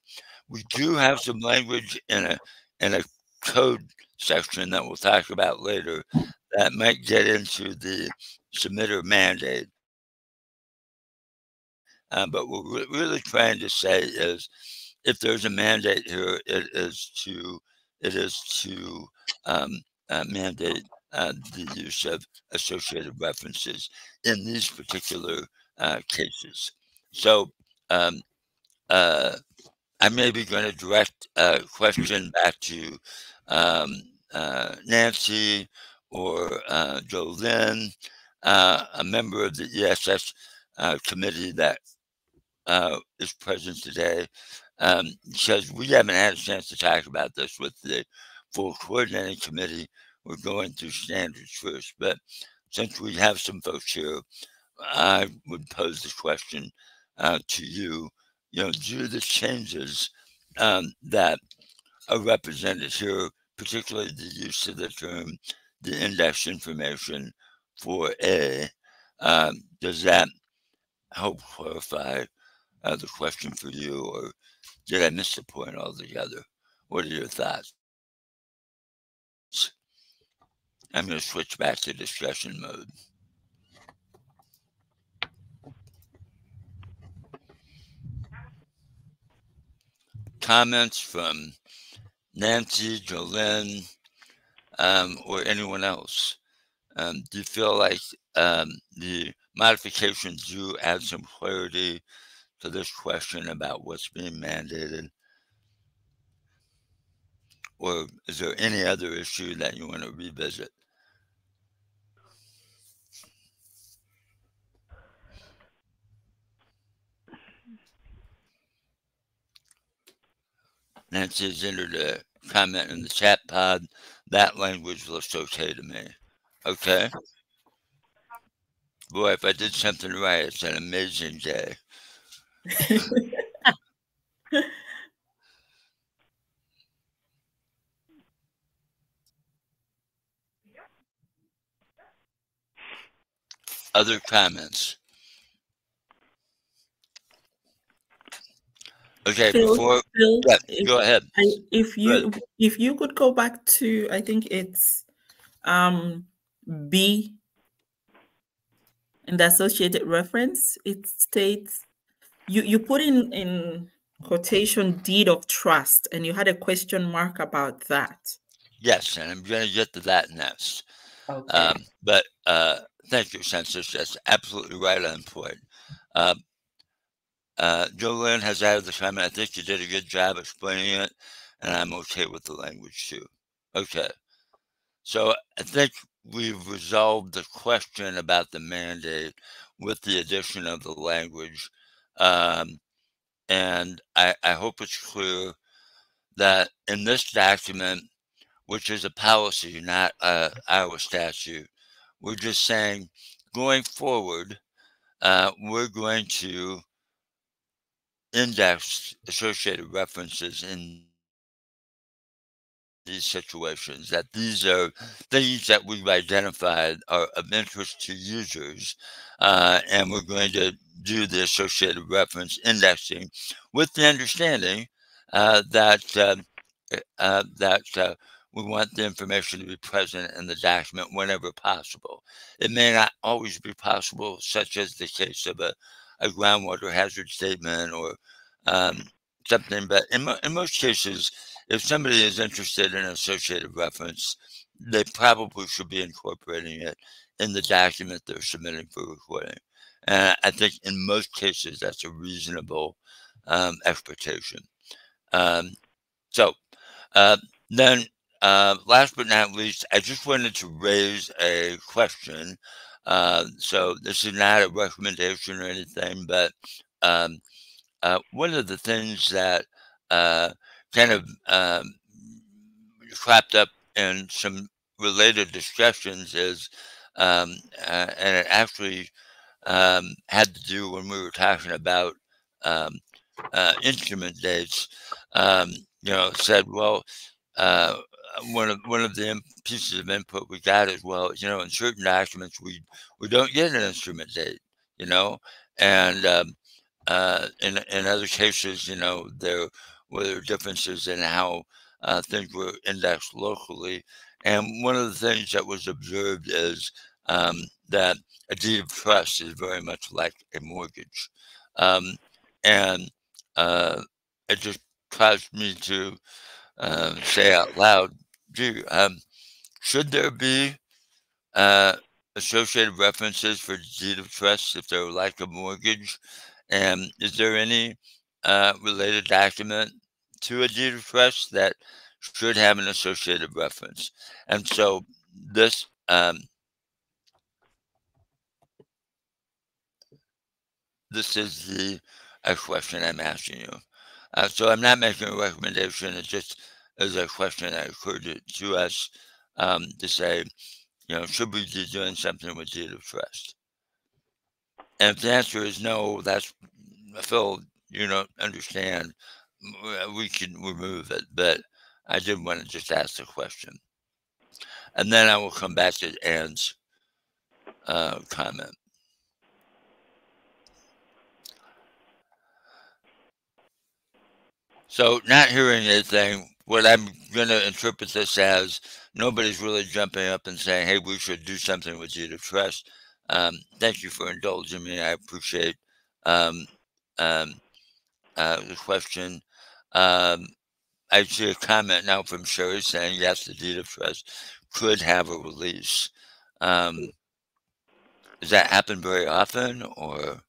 We do have some language in a in a code section that we'll talk about later that might get into the submitter mandate. Uh, but what we're really trying to say is if there's a mandate here, it is to it is to um, uh, mandate uh, the use of associated references in these particular uh, cases. So um, uh, I may be going to direct a question back to um, uh, Nancy or uh, Jolynn, uh, a member of the ESS committee that uh, is present today, um, because we haven't had a chance to talk about this with the full coordinating committee. We're going through standards first, but since we have some folks here, I would pose the question uh, to you. You know, do the changes um, that are represented here, particularly the use of the term the index information for A. Um, does that help clarify uh, a question for you, or did I miss the point altogether? What are your thoughts? I'm going to switch back to discussion mode. Comments from Nancy, Jolene, um, or anyone else? Um, do you feel like um, the modifications do add some clarity to this question about what's being mandated? or is there any other issue that you want to revisit? Nancy entered a comment in the chat pod. That language looks okay to me. Okay. Boy, if I did something right, it's an amazing day. Other comments? Okay, Phil, before Phil, yeah, if, go ahead. I, if you if you could go back to I think it's um B in the associated reference, it states you you put in in quotation deed of trust and you had a question mark about that. Yes, and I'm going to get to that next. Okay. Um, but uh, thank you, Census. That's absolutely right on point. Uh, uh, Jolene has added the comment. I think you did a good job explaining it, and I'm okay with the language too. Okay. So I think we've resolved the question about the mandate with the addition of the language. Um, and I, I hope it's clear that in this document, which is a policy, not a Iowa statute, we're just saying going forward, uh, we're going to index associated references in these situations, that these are things that we've identified are of interest to users, uh, and we're going to do the associated reference indexing with the understanding uh, that uh, uh, that uh, we want the information to be present in the document whenever possible. It may not always be possible, such as the case of a, a groundwater hazard statement or um, something, but in, in most cases, if somebody is interested in associated reference, they probably should be incorporating it in the document they're submitting for recording. And I think in most cases, that's a reasonable um, expectation. Um, so uh, then, uh, last but not least, I just wanted to raise a question. Uh, so this is not a recommendation or anything, but um, uh, one of the things that uh, kind of um, cropped up in some related discussions is, um, uh, and it actually um, had to do when we were talking about um, uh, instrument dates. Um, you know, said, well, uh, one of one of the pieces of input we got as well, you know, in certain documents we we don't get an instrument date, you know, and um, uh, in in other cases, you know, there were there differences in how uh, things were indexed locally. And one of the things that was observed is um, that a deed of trust is very much like a mortgage. Um, and uh, it just caused me to uh, say out loud, gee, um, should there be uh, associated references for deed of trust if they're like a mortgage? And is there any uh, related document to a deed of trust that should have an associated reference? And so this um, this is the a question I'm asking you. Uh, so I'm not making a recommendation. It just is a question that occurred to, to us um, to say, you know, should we be doing something with deed of trust? And if the answer is no, that's Phil. You don't understand. We can remove it, but I did want to just ask the question, and then I will come back to Anne's uh, comment. So, not hearing anything, what I'm going to interpret this as nobody's really jumping up and saying, hey, we should do something with of trust. Um, thank you for indulging me. I appreciate um, um, uh, the question. Um, I see a comment now from Sherry saying, yes, the deed of trust could have a release. Um, mm. does that happen very often or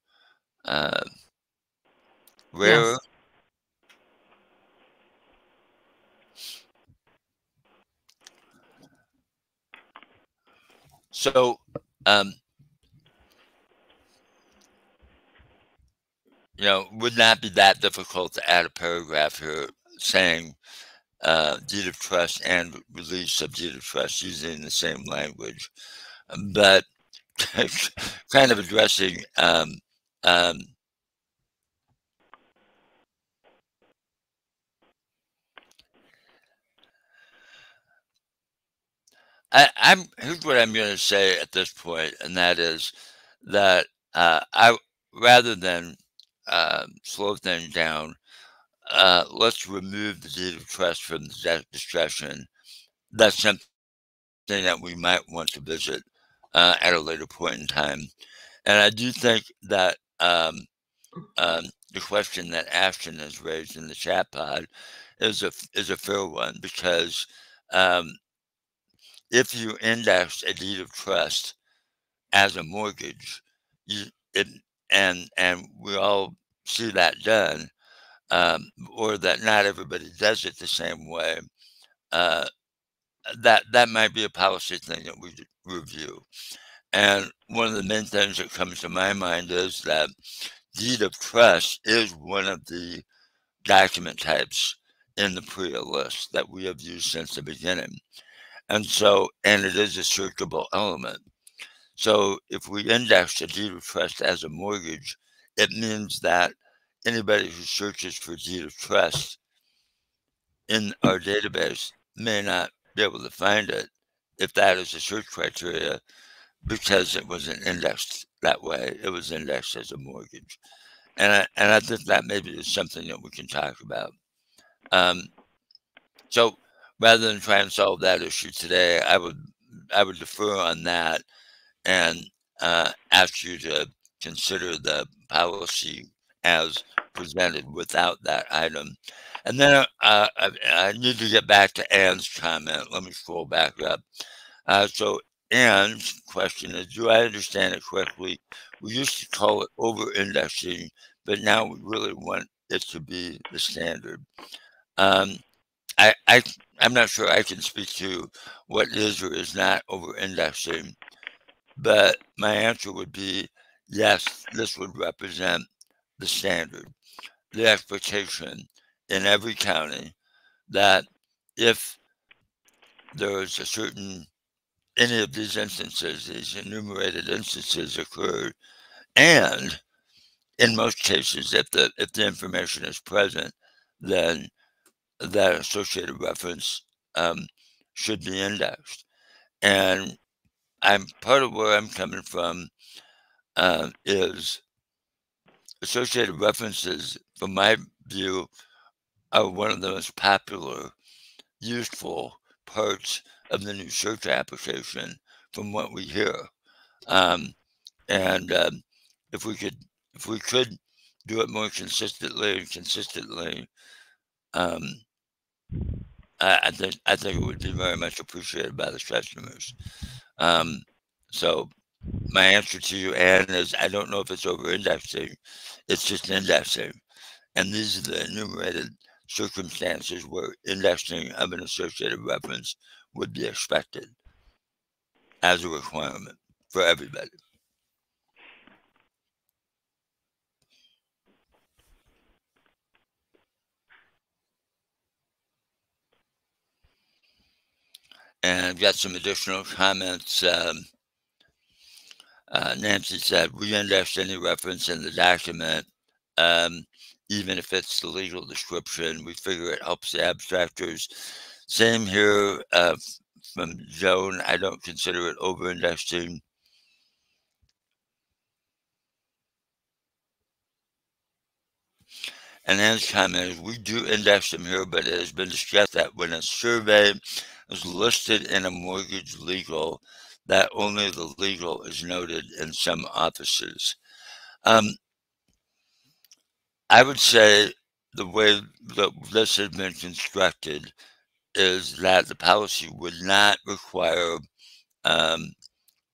uh, rare? Yes. So um, you know, would not be that difficult to add a paragraph here saying uh, deed of trust and release of deed of trust using the same language, but kind of addressing um, um, I, am here's what I'm going to say at this point, and that is that uh, I rather than uh, slow things down, uh, let's remove the deed of trust from the discussion. That's something that we might want to visit uh, at a later point in time. And I do think that um, um, the question that Ashton has raised in the chat pod is a is a fair one because um, if you index a deed of trust as a mortgage, you it and and we all see that done, um, or that not everybody does it the same way. Uh, that that might be a policy thing that we review. And one of the main things that comes to my mind is that deed of trust is one of the document types in the PRIA list that we have used since the beginning. And so, and it is a searchable element. So if we index a deed of trust as a mortgage, it means that anybody who searches for deed of trust in our database may not be able to find it if that is a search criteria because it wasn't indexed that way. It was indexed as a mortgage. And I, and I think that maybe is something that we can talk about. Um, so rather than try and solve that issue today, I would I would defer on that and uh, ask you to consider the policy as presented without that item. And then uh, I, I, need to get back to Anne's comment. Let me scroll back up. Uh, so Anne's question is, do I understand it correctly? We used to call it over-indexing, but now we really want it to be the standard. Um, I, I, I'm not sure I can speak to what is or is not over-indexing, but my answer would be yes, this would represent the standard, the expectation in every county that if there is a certain any of these instances, these enumerated instances occurred, and in most cases, if the if the information is present, then that associated reference um, should be indexed. And I'm part of where I'm coming from uh, is associated references, from my view, are one of the most popular, useful parts of the new search application from what we hear. Um, and um, if we could, if we could do it more consistently and consistently, um, I, I, think I think it would be very much appreciated by the customers. Um, so my answer to you, Anne, is I don't know if it's over indexing. It's just indexing. And these are the enumerated circumstances where indexing of an associated reference would be expected as a requirement for everybody. And I've got some additional comments. Um, uh, Nancy said, we index any reference in the document, um, even if it's the legal description. We figure it helps the abstractors same here uh, from Joan. I don't consider it over indexing. And Anne's comment is we do index them here, but it has been discussed that when a survey is listed in a mortgage legal, that only the legal is noted in some offices. Um, I would say the way that this has been constructed is that the policy would not require um,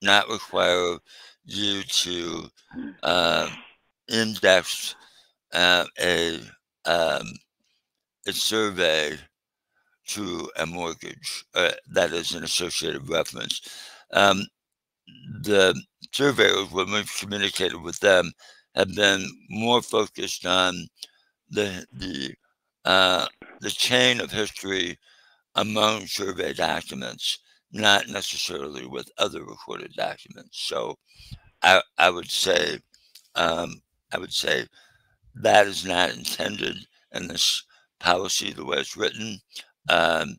not require you to uh, index uh, a um, a survey to a mortgage uh, that is an associated reference. Um, the surveyors, when we've communicated with them, have been more focused on the the uh, the chain of history among survey documents, not necessarily with other recorded documents. So, I I would say um, I would say that is not intended in this policy the way it's written. Um,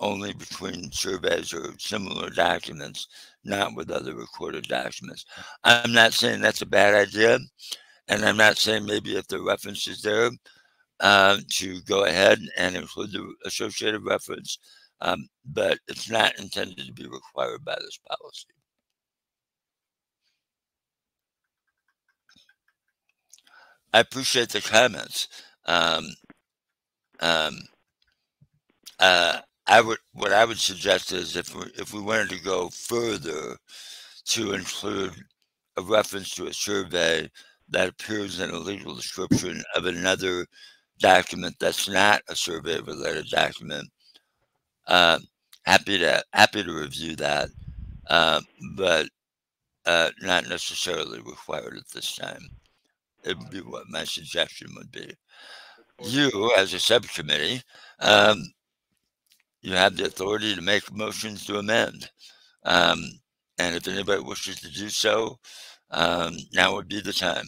only between surveys or similar documents, not with other recorded documents. I'm not saying that's a bad idea, and I'm not saying maybe if the reference is there uh, to go ahead and include the associated reference, um, but it's not intended to be required by this policy. I appreciate the comments. Um, um, uh, I would what I would suggest is if we, if we wanted to go further to include a reference to a survey that appears in a legal description of another document that's not a survey related document. Uh, happy to happy to review that, uh, but uh, not necessarily required at this time. It would be what my suggestion would be. You, as a subcommittee, um, you have the authority to make motions to amend. Um, and if anybody wishes to do so, um, now would be the time.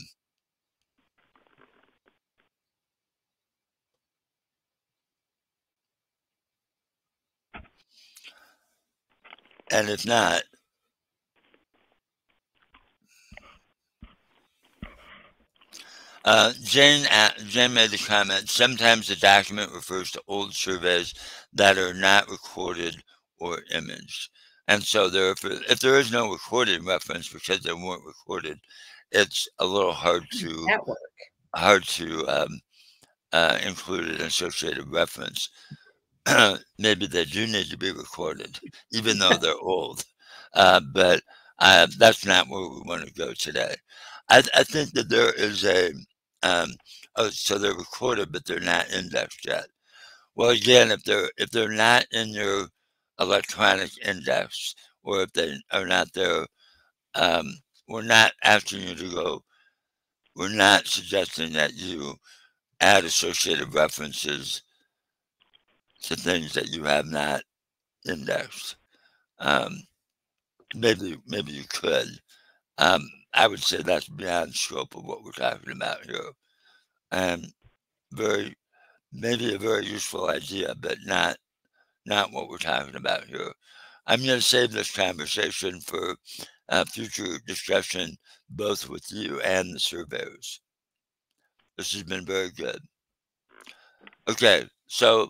And if not, Uh, Jane, uh, Jane made the comment, sometimes the document refers to old surveys that are not recorded or imaged. And so there, if there is no recorded reference because they weren't recorded, it's a little hard to Network. hard to um, uh, include an associated reference. Maybe they do need to be recorded, even though they're old. Uh, but uh, that's not where we want to go today. I, I think that there is a um, oh, so they're recorded, but they're not indexed yet. Well, again, if they're if they're not in your electronic index, or if they are not there, um, we're not asking you to go. We're not suggesting that you add associated references to things that you have not indexed. Um, maybe maybe you could. Um, I would say that's beyond scope of what we're talking about here. And very, maybe a very useful idea, but not not what we're talking about here. I'm going to save this conversation for uh, future discussion, both with you and the surveyors. This has been very good. Okay, so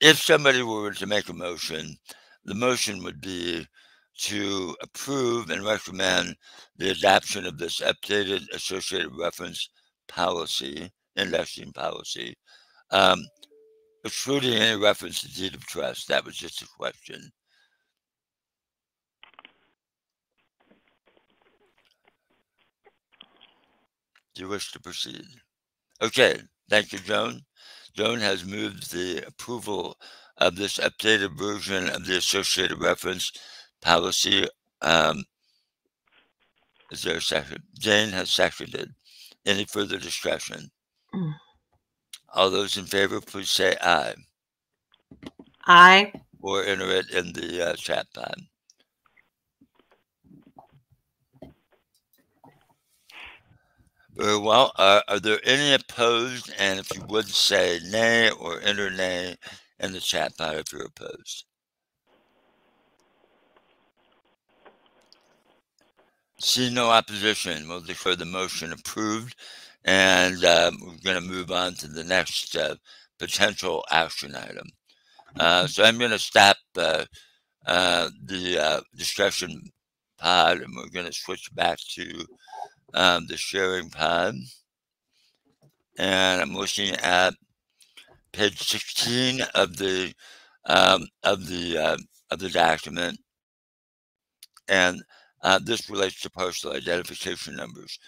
if somebody were to make a motion, the motion would be to approve and recommend the adoption of this updated associated reference policy, indexing policy, um, excluding any reference to deed of trust. That was just a question. Do you wish to proceed? Okay, thank you, Joan. Joan has moved the approval of this updated version of the associated reference policy. Um, is there a second? Jane has seconded. Any further discussion? Mm. All those in favor, please say aye. Aye. Or enter it in the uh, chat pod. Very well. Uh, are there any opposed? And if you would say nay or enter nay in the chat pod if you're opposed. See no opposition. We'll declare the motion approved. And uh, we're going to move on to the next uh, potential action item. Uh, so I'm going to stop uh, uh, the uh, discussion pod and we're going to switch back to um, the sharing pod. And I'm looking at page 16 of the um, of the of the document. And uh, this relates to parcel identification numbers.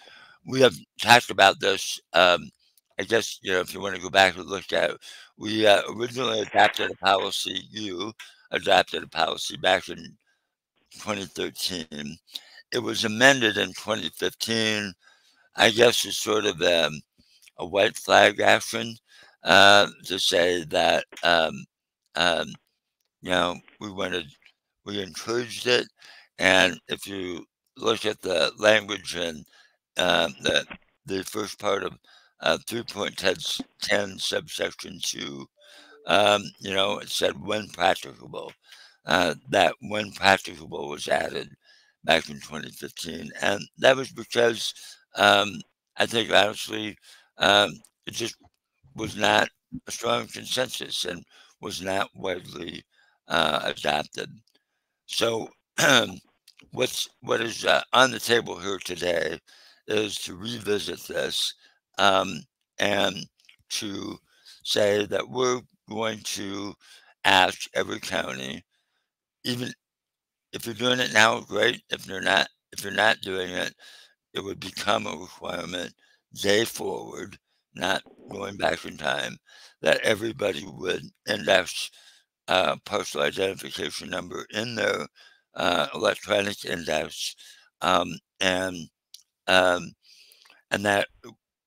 We have talked about this. Um, I guess you know if you want to go back and look at it, we uh, originally adopted a policy. You adopted a policy back in 2013. It was amended in 2015. I guess it's sort of um, a white flag action uh, to say that um, um, you know we wanted we encouraged it, and if you look at the language in um, the the first part of uh, 3.10 subsection 2, um, you know, it said when practicable. Uh, that when practicable was added back in 2015. And that was because um, I think honestly, um, it just was not a strong consensus and was not widely uh, adopted. So, what's what is uh, on the table here today is to revisit this um, and to say that we're going to ask every county, even if you're doing it now, great. If you're not, if you're not doing it, it would become a requirement day forward, not going back in time, that everybody would index uh, parcel identification number in their uh, electronic index, um, and um, and that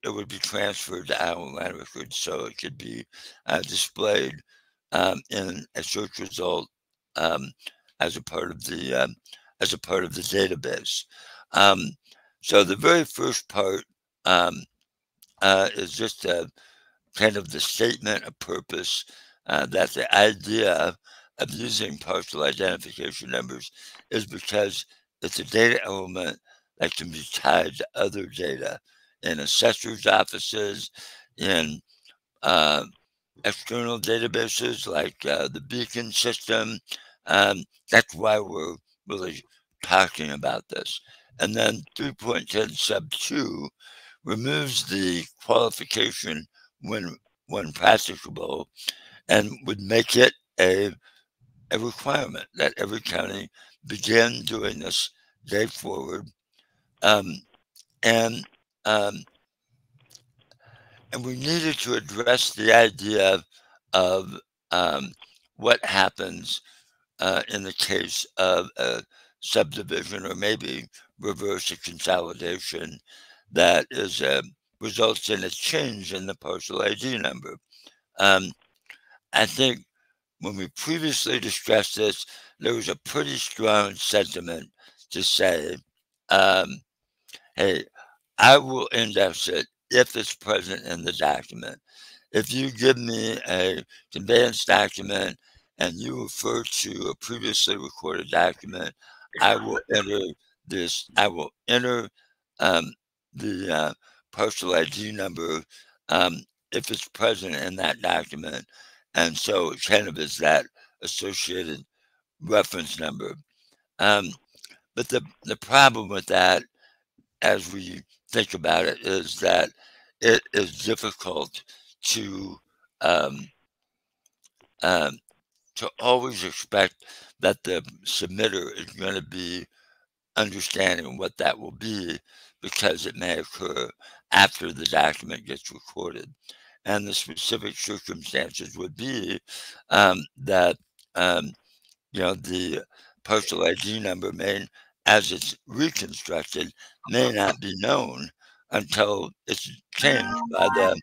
it would be transferred to our land records so it could be uh, displayed um, in a search result um, as a part of the um, as a part of the database. Um, so the very first part uh, is just a kind of the statement of purpose uh, that the idea of using parcel identification numbers is because it's a data element that can be tied to other data in assessors' offices, in uh, external databases like uh, the Beacon system. Um, that's why we're really talking about this. And then 3.10 sub 2 removes the qualification when when practicable and would make it a, a requirement that every county begin doing this day forward. Um, and um, and we needed to address the idea of um, what happens uh, in the case of a subdivision or maybe reverse a consolidation that is uh, results in a change in the parcel ID number. Um, I think when we previously discussed this, there was a pretty strong sentiment to say, um, hey, I will index it if it's present in the document. If you give me a conveyance document and you refer to a previously recorded document, I will enter this, I will enter um, the uh, ID number um, if it's present in that document. And so of is that associated reference number. Um, but the, the problem with that, as we think about it, is that it is difficult to um, um, to always expect that the submitter is going to be understanding what that will be because it may occur after the document gets recorded. And the specific circumstances would be um, that, um, you know, the parcel ID number may, as it's reconstructed, may not be known until it's changed by the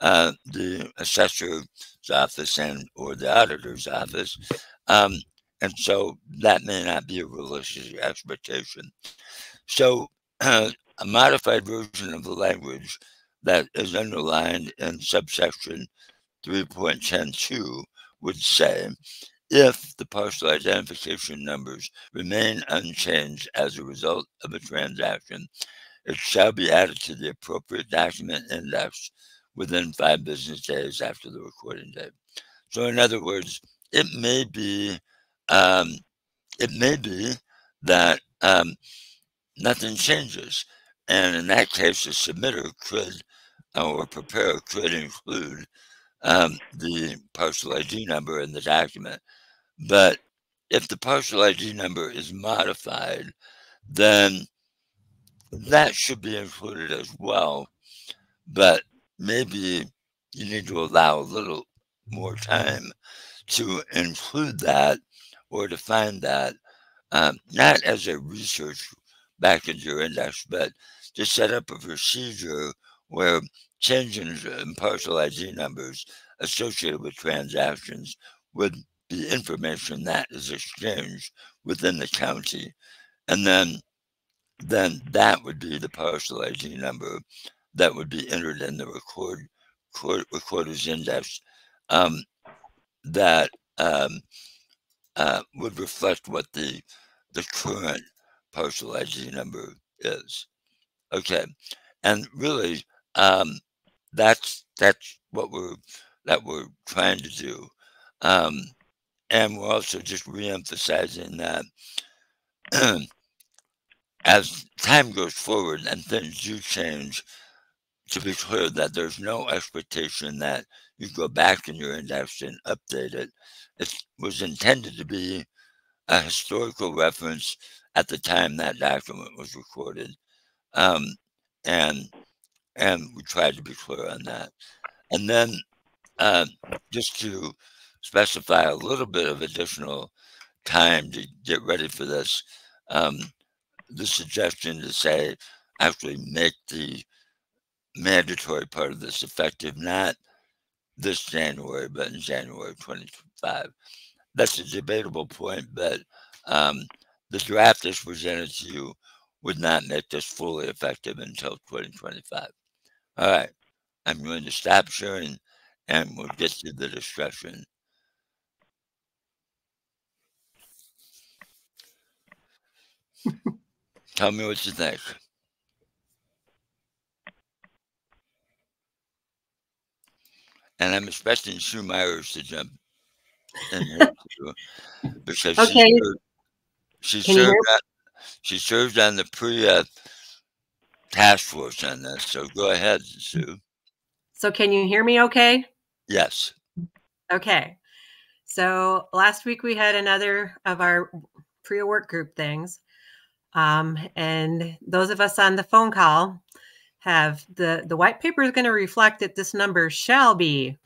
uh, the assessor's office and or the auditor's office. Um, and so that may not be a realistic expectation. So uh, a modified version of the language that is underlined in subsection 3.102 would say, if the parcel identification numbers remain unchanged as a result of a transaction, it shall be added to the appropriate document index within five business days after the recording date. So, in other words, it may be um, it may be that um, nothing changes, and in that case, the submitter could or preparer could include um, the parcel ID number in the document. But if the parcel ID number is modified, then that should be included as well. But maybe you need to allow a little more time to include that or to find that um, not as a research back into your index, but to set up a procedure where changes in parcel ID numbers associated with transactions would be information that is exchanged within the county. And then then that would be the parcel ID number that would be entered in the record, record recorder's index um, that um, uh, would reflect what the the current parcel ID number is. Okay, and really, um, that's that's what we're that we're trying to do, um, and we're also just reemphasizing that as time goes forward and things do change, to be clear that there's no expectation that you go back in your index and update it. It was intended to be a historical reference at the time that document was recorded. Um, and and we tried to be clear on that. And then uh, just to specify a little bit of additional time to get ready for this, um, the suggestion to say actually make the mandatory part of this effective not this January, but in January 2025. That's a debatable point, but um, the draft that's presented to you would not make this fully effective until 2025. All right, I'm going to stop sharing and we'll get to the discussion. Tell me what you think. And I'm expecting Sue Myers to jump in here too, because Okay. she served, she served on, she served on the PRIA uh, task force on this. So go ahead, Sue. So can you hear me okay? Yes. Okay. So last week we had another of our PRIA work group things. Um, and those of us on the phone call have the, the white paper is going to reflect that this number shall be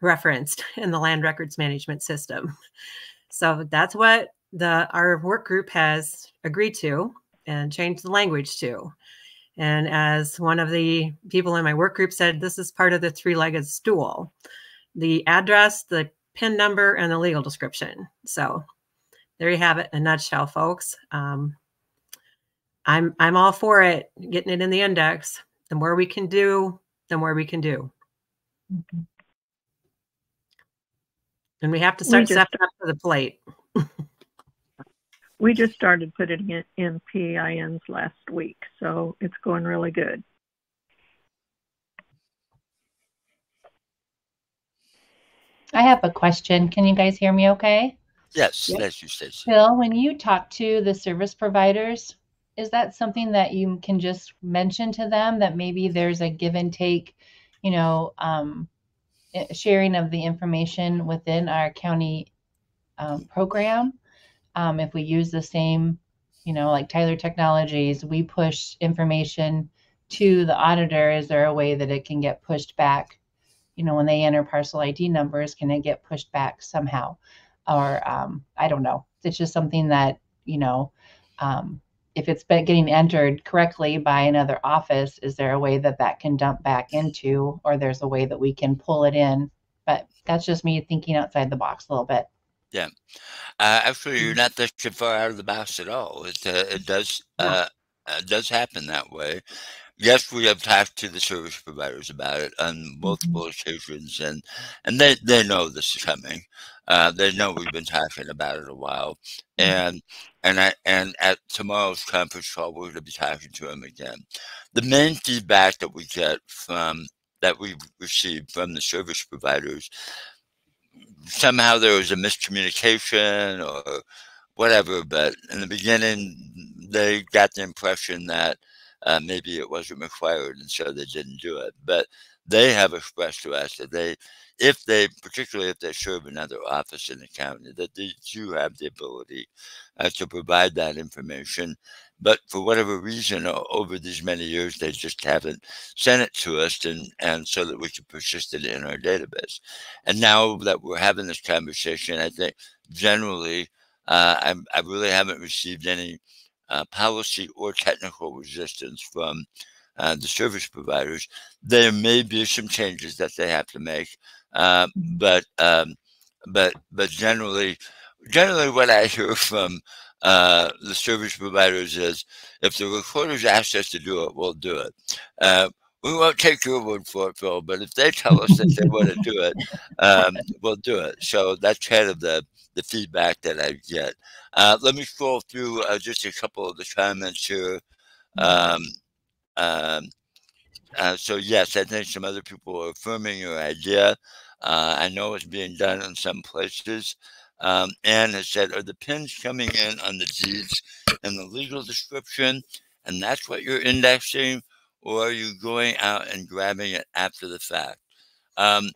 referenced in the land records management system. So that's what the our work group has agreed to and changed the language to. And as one of the people in my work group said, this is part of the three legged stool the address, the PIN number, and the legal description. So there you have it in a nutshell, folks. Um, I'm I'm all for it, getting it in the index. The more we can do, the more we can do. And we have to start stepping up to the plate. We just started putting it in PINs last week, so it's going really good. I have a question. Can you guys hear me okay? Yes. Yep. Yes, you said so. Bill, when you talk to the service providers, is that something that you can just mention to them that maybe there's a give and take, you know, um, eh, sharing of the information within our county um, program? Um, if we use the same, you know, like Tyler Technologies, we push information to the auditor. Is there a way that it can get pushed back? You know, when they enter parcel ID numbers, can it get pushed back somehow? or um, I don't know. It's just something that you know, um, if it's been getting entered correctly by another office, is there a way that that can dump back into, or there's a way that we can pull it in? But that's just me thinking outside the box a little bit. Uh, actually, you're not that too far out of the box at all. It uh, it does uh, uh, does happen that way. Yes, we have talked to the service providers about it on Mm-hmm. multiple occasions, and and they they know this is coming. Uh, they know we've been talking about it a while, Mm-hmm. and and I and at tomorrow's conference call, we're going to be talking to them again. The main feedback that we get from that we've received from the service providers somehow there was a miscommunication or whatever, but in the beginning, they got the impression that uh, maybe it wasn't required, and so they didn't do it. But they have expressed to us that they, if they, particularly if they serve another office in the county, that they do have the ability uh, to provide that information. But for whatever reason, over these many years, they just haven't sent it to us, and, and so that we can persist it in our database. And now that we're having this conversation, I think generally uh, I, I really haven't received any uh, policy or technical resistance from uh, the service providers. There may be some changes that they have to make, uh, but um, but but generally, generally, what I hear from uh, the service providers is if the recorders ask us to do it, we'll do it. Uh, we won't take your word for it, Phil, but if they tell us that they want to do it, um, we'll do it. So that's kind of the, the feedback that I get. Uh, let me scroll through uh, just a couple of the comments here. Um, um, uh, so yes, I think some other people are affirming your idea. Uh, I know it's being done in some places. Um, Anne has said, are the pins coming in on the deeds and the legal description? And that's what you're indexing, or are you going out and grabbing it after the fact? Um,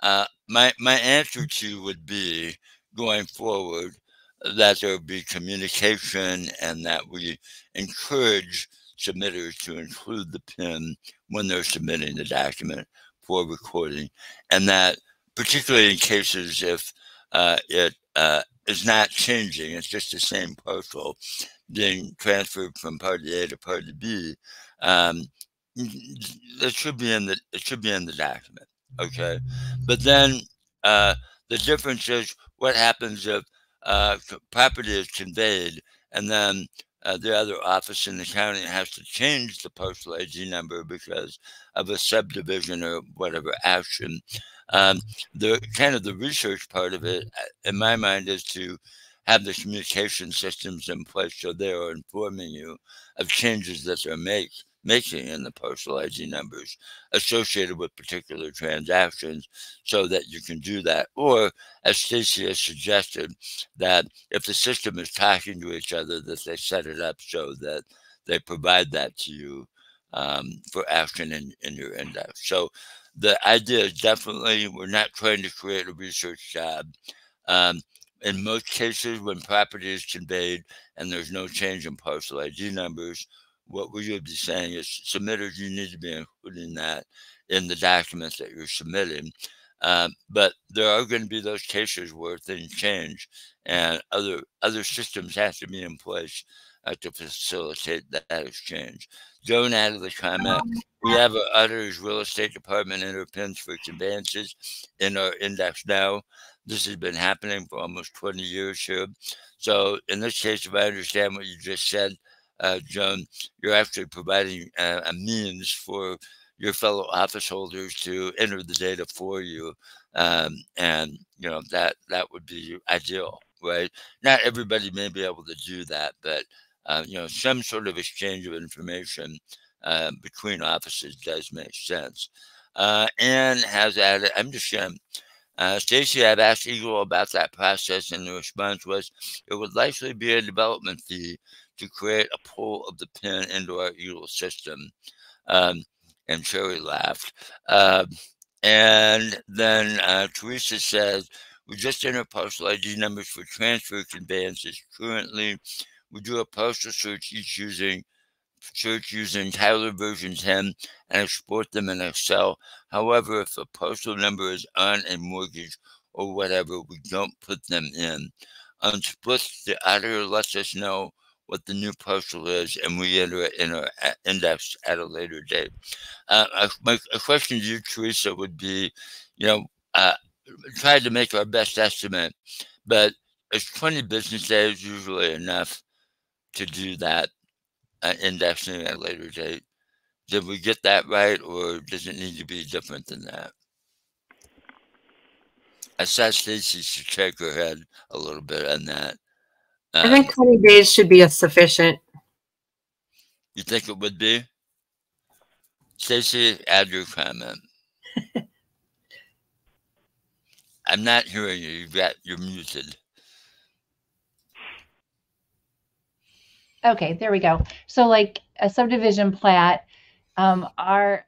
uh, my, my answer to you would be going forward that there be communication and that we encourage submitters to include the PIN when they're submitting the document for recording. And that particularly in cases if uh, it uh, is not changing, it's just the same parcel being transferred from party A to party B, um, it should be in the it should be in the document. Okay, but then uh, the difference is what happens if uh, property is conveyed and then uh, the other office in the county has to change the parcel ID number because of a subdivision or whatever action. Um, the kind of the research part of it, uh, in my mind, is to have the communication systems in place so they are informing you of changes that they're make, making in the parcel ID numbers associated with particular transactions so that you can do that. Or, as Stacy has suggested, that if the system is talking to each other, that they set it up so that they provide that to you um, for action in, in your index. So the idea is definitely we're not trying to create a research job. Um, in most cases, when property is conveyed and there's no change in parcel ID numbers, what we would be saying is submitters, you need to be including that in the documents that you're submitting. Um, but there are going to be those cases where things change and other other systems have to be in place uh, to facilitate that, exchange. Joan added the comment, we have our Utters real estate department enter pins for conveyances in our index now. This has been happening for almost 20 years here. So in this case, if I understand what you just said, uh, Joan, you're actually providing uh, a means for your fellow office holders to enter the data for you. Um, and, you know, that, that would be ideal, right? Not everybody may be able to do that, but, uh, you know, some sort of exchange of information uh, between offices does make sense. Uh, Anne has added, I'm just going uh, Stacy, I've asked Eagle about that process, and the response was it would likely be a development fee to create a pull of the pin into our Eagle system. Um, and Sherry laughed. Uh, and then uh, Teresa says, we just enter parcel ID numbers for transfer conveyances. Currently, we do a parcel search each using search using Tyler version 10 and export them in Excel. However, if a parcel number is on a mortgage or whatever, we don't put them in. On splits, the auditor lets us know what the new parcel is, and we enter it in our index at a later date. Uh, my a question to you, Teresa, would be, you know, uh, try to make our best estimate, but is 20 business days usually enough to do that uh, indexing at a later date? Did we get that right, or does it need to be different than that? I saw Stacy should shake her head a little bit on that. Um, I think 20 days should be a sufficient. You think it would be? Stacy, add your comment. I'm not hearing you. You've got you're muted. Okay, there we go. So like a subdivision plat, um, our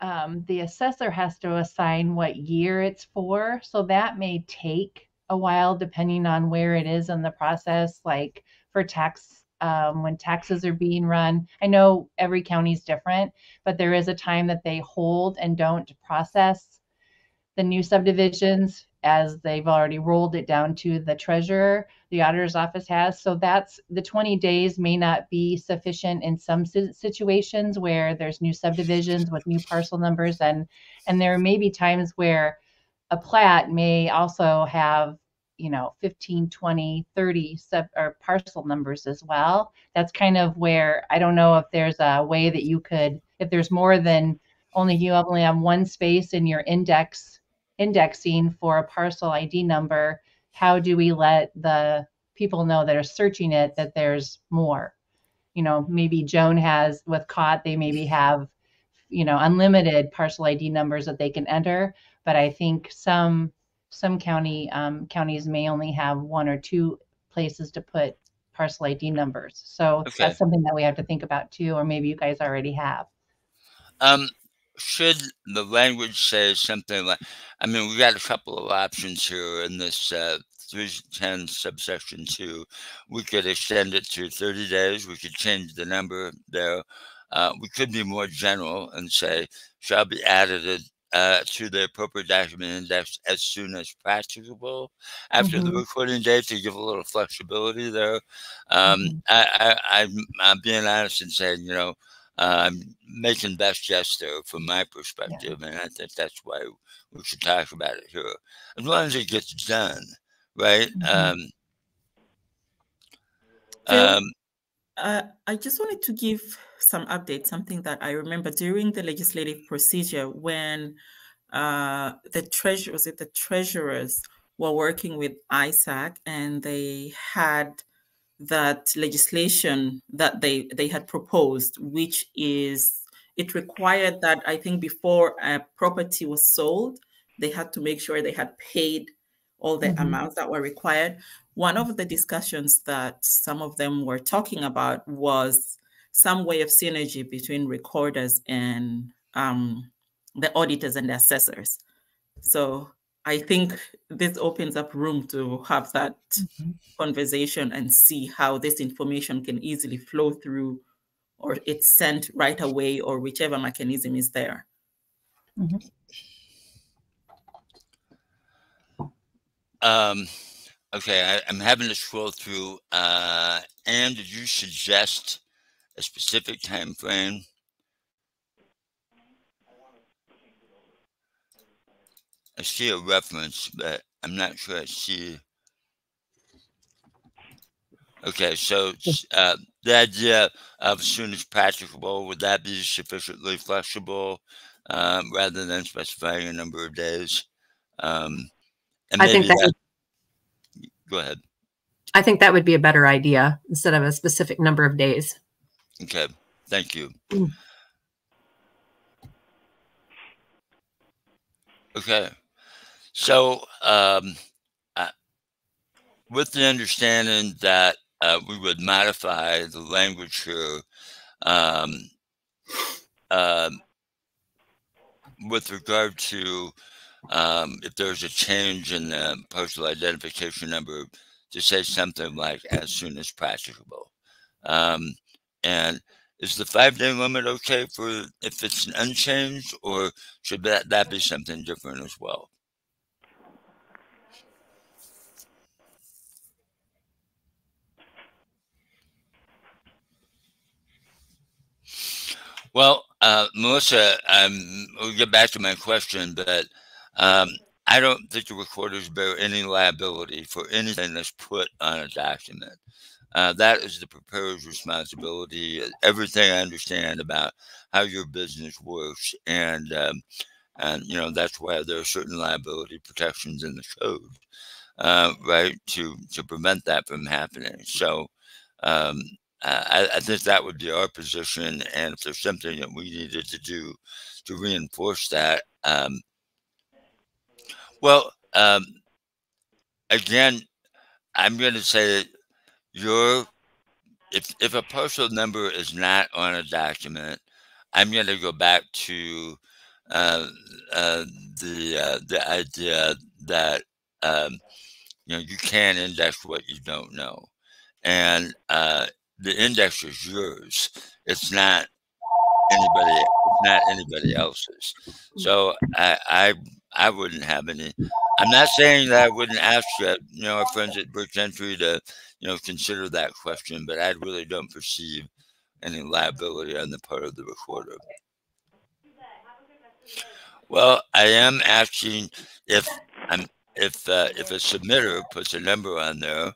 um, the assessor has to assign what year it's for. So that may take a while depending on where it is in the process, like for tax um, when taxes are being run. I know every county is different, but there is a time that they hold and don't process the new subdivisions as they've already rolled it down to the treasurer, the auditor's office has. So that's the 20 days may not be sufficient in some situations where there's new subdivisions with new parcel numbers and and there may be times where a plat may also have you know 15 20 30 sub or parcel numbers as well that's kind of where i don't know if there's a way that you could if there's more than only you only have one space in your index indexing for a parcel id number how do we let the people know that are searching it that there's more you know maybe joan has with Cott they maybe have you know unlimited parcel id numbers that they can enter but i think some some county um, counties may only have one or two places to put parcel ID numbers. So okay. that's something that we have to think about too, or maybe you guys already have. Um, should the language say something like, I mean, we got a couple of options here in this uh, 310 subsection 2. We could extend it to 30 days. We could change the number there. Uh, we could be more general and say, shall be added uh, to the appropriate document index as soon as practicable after mm-hmm. the recording date to give a little flexibility there. Um, mm-hmm. I, I, I'm, I'm being honest and saying, you know, I'm making best gesture from my perspective, yeah. and I think that's why we should talk about it here. As long as it gets done, right? Mm-hmm. Um, um, uh, I just wanted to give some update, something that I remember during the legislative procedure when uh, the treasure was it the treasurers were working with ISAC and they had that legislation that they they had proposed, which is it required that I think before a property was sold, they had to make sure they had paid all the mm-hmm. amounts that were required. One of the discussions that some of them were talking about was some way of synergy between recorders and um, the auditors and the assessors. So I think this opens up room to have that mm-hmm. conversation and see how this information can easily flow through or it's sent right away or whichever mechanism is there. Mm-hmm. Um, okay, I, am having to scroll through. Uh, and did you suggest a specific time frame. I see a reference, but I'm not sure I see. Okay, so uh, the idea of as soon as practicable, would that be sufficiently flexible um, rather than specifying a number of days? Um, and I think that, that would, go ahead. I think that would be a better idea instead of a specific number of days. Okay, thank you. Okay, so um, uh, with the understanding that uh, we would modify the language here um, uh, with regard to um, if there's a change in the parcel identification number to say something like as soon as practicable. Um, and is the five day limit okay for if it's unchanged, or should that, that be something different as well? Well, uh, Melissa, um, we'll get back to my question, but um, I don't think the recorders bear any liability for anything that's put on a document. Uh, that is the preparer's responsibility. Everything I understand about how your business works, and um, and you know that's why there are certain liability protections in the code, uh, right, to to prevent that from happening. So. Um, I, I, think that would be our position, and if there's something that we needed to do to reinforce that, um, well, um, again, I'm going to say that your if if a parcel number is not on a document, I'm going to go back to uh, uh, the uh, the idea that um, you know you can index what you don't know, and uh, the index is yours. It's not anybody. It's not anybody else's. So I I I wouldn't have any I'm not saying that I wouldn't ask you know our friends at Brick Entry to you know consider that question, but I really don't perceive any liability on the part of the recorder. Well, I am asking if I'm if uh, if a submitter puts a number on there,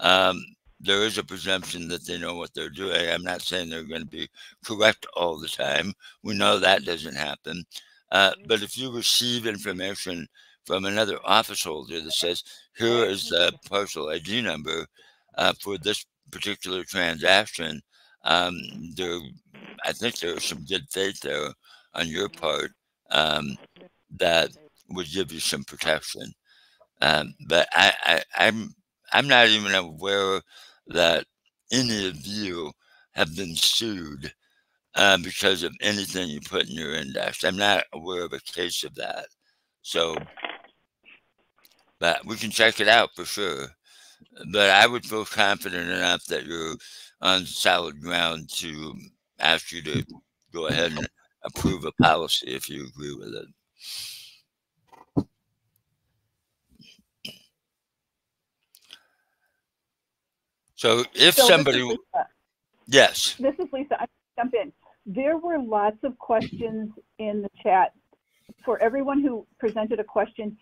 um, there is a presumption that they know what they're doing. I'm not saying they're going to be correct all the time. We know that doesn't happen. Uh, but if you receive information from another office holder that says, here is the parcel ID number uh, for this particular transaction, um, there, I think there's some good faith there on your part um, that would give you some protection. Um, but I, I, I'm I'm not even aware that any of you have been sued uh, because of anything you put in your index. I'm not aware of a case of that. So, but we can check it out for sure. But I would feel confident enough that you're on solid ground to ask you to go ahead and approve a policy if you agree with it. So if So somebody, Lisa. yes, This is Lisa. I jump in. There were lots of questions in the chat. For everyone who presented a question,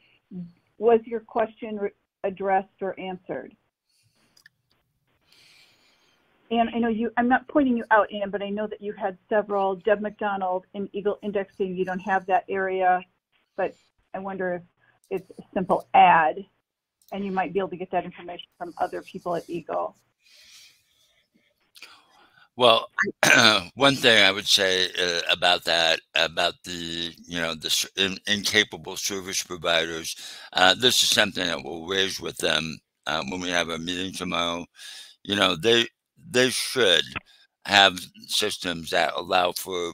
was your question re- addressed or answered? And I know you, I'm not pointing you out, Ann, but I know that you had several, Deb McDonald in Eagle Indexing, you don't have that area, but I wonder if it's a simple add, and you might be able to get that information from other people at Eagle. Well, one thing I would say uh, about that, about the, you know, the in, incapable service providers, uh, this is something that we'll raise with them uh, when we have a meeting tomorrow. You know, they they should have systems that allow for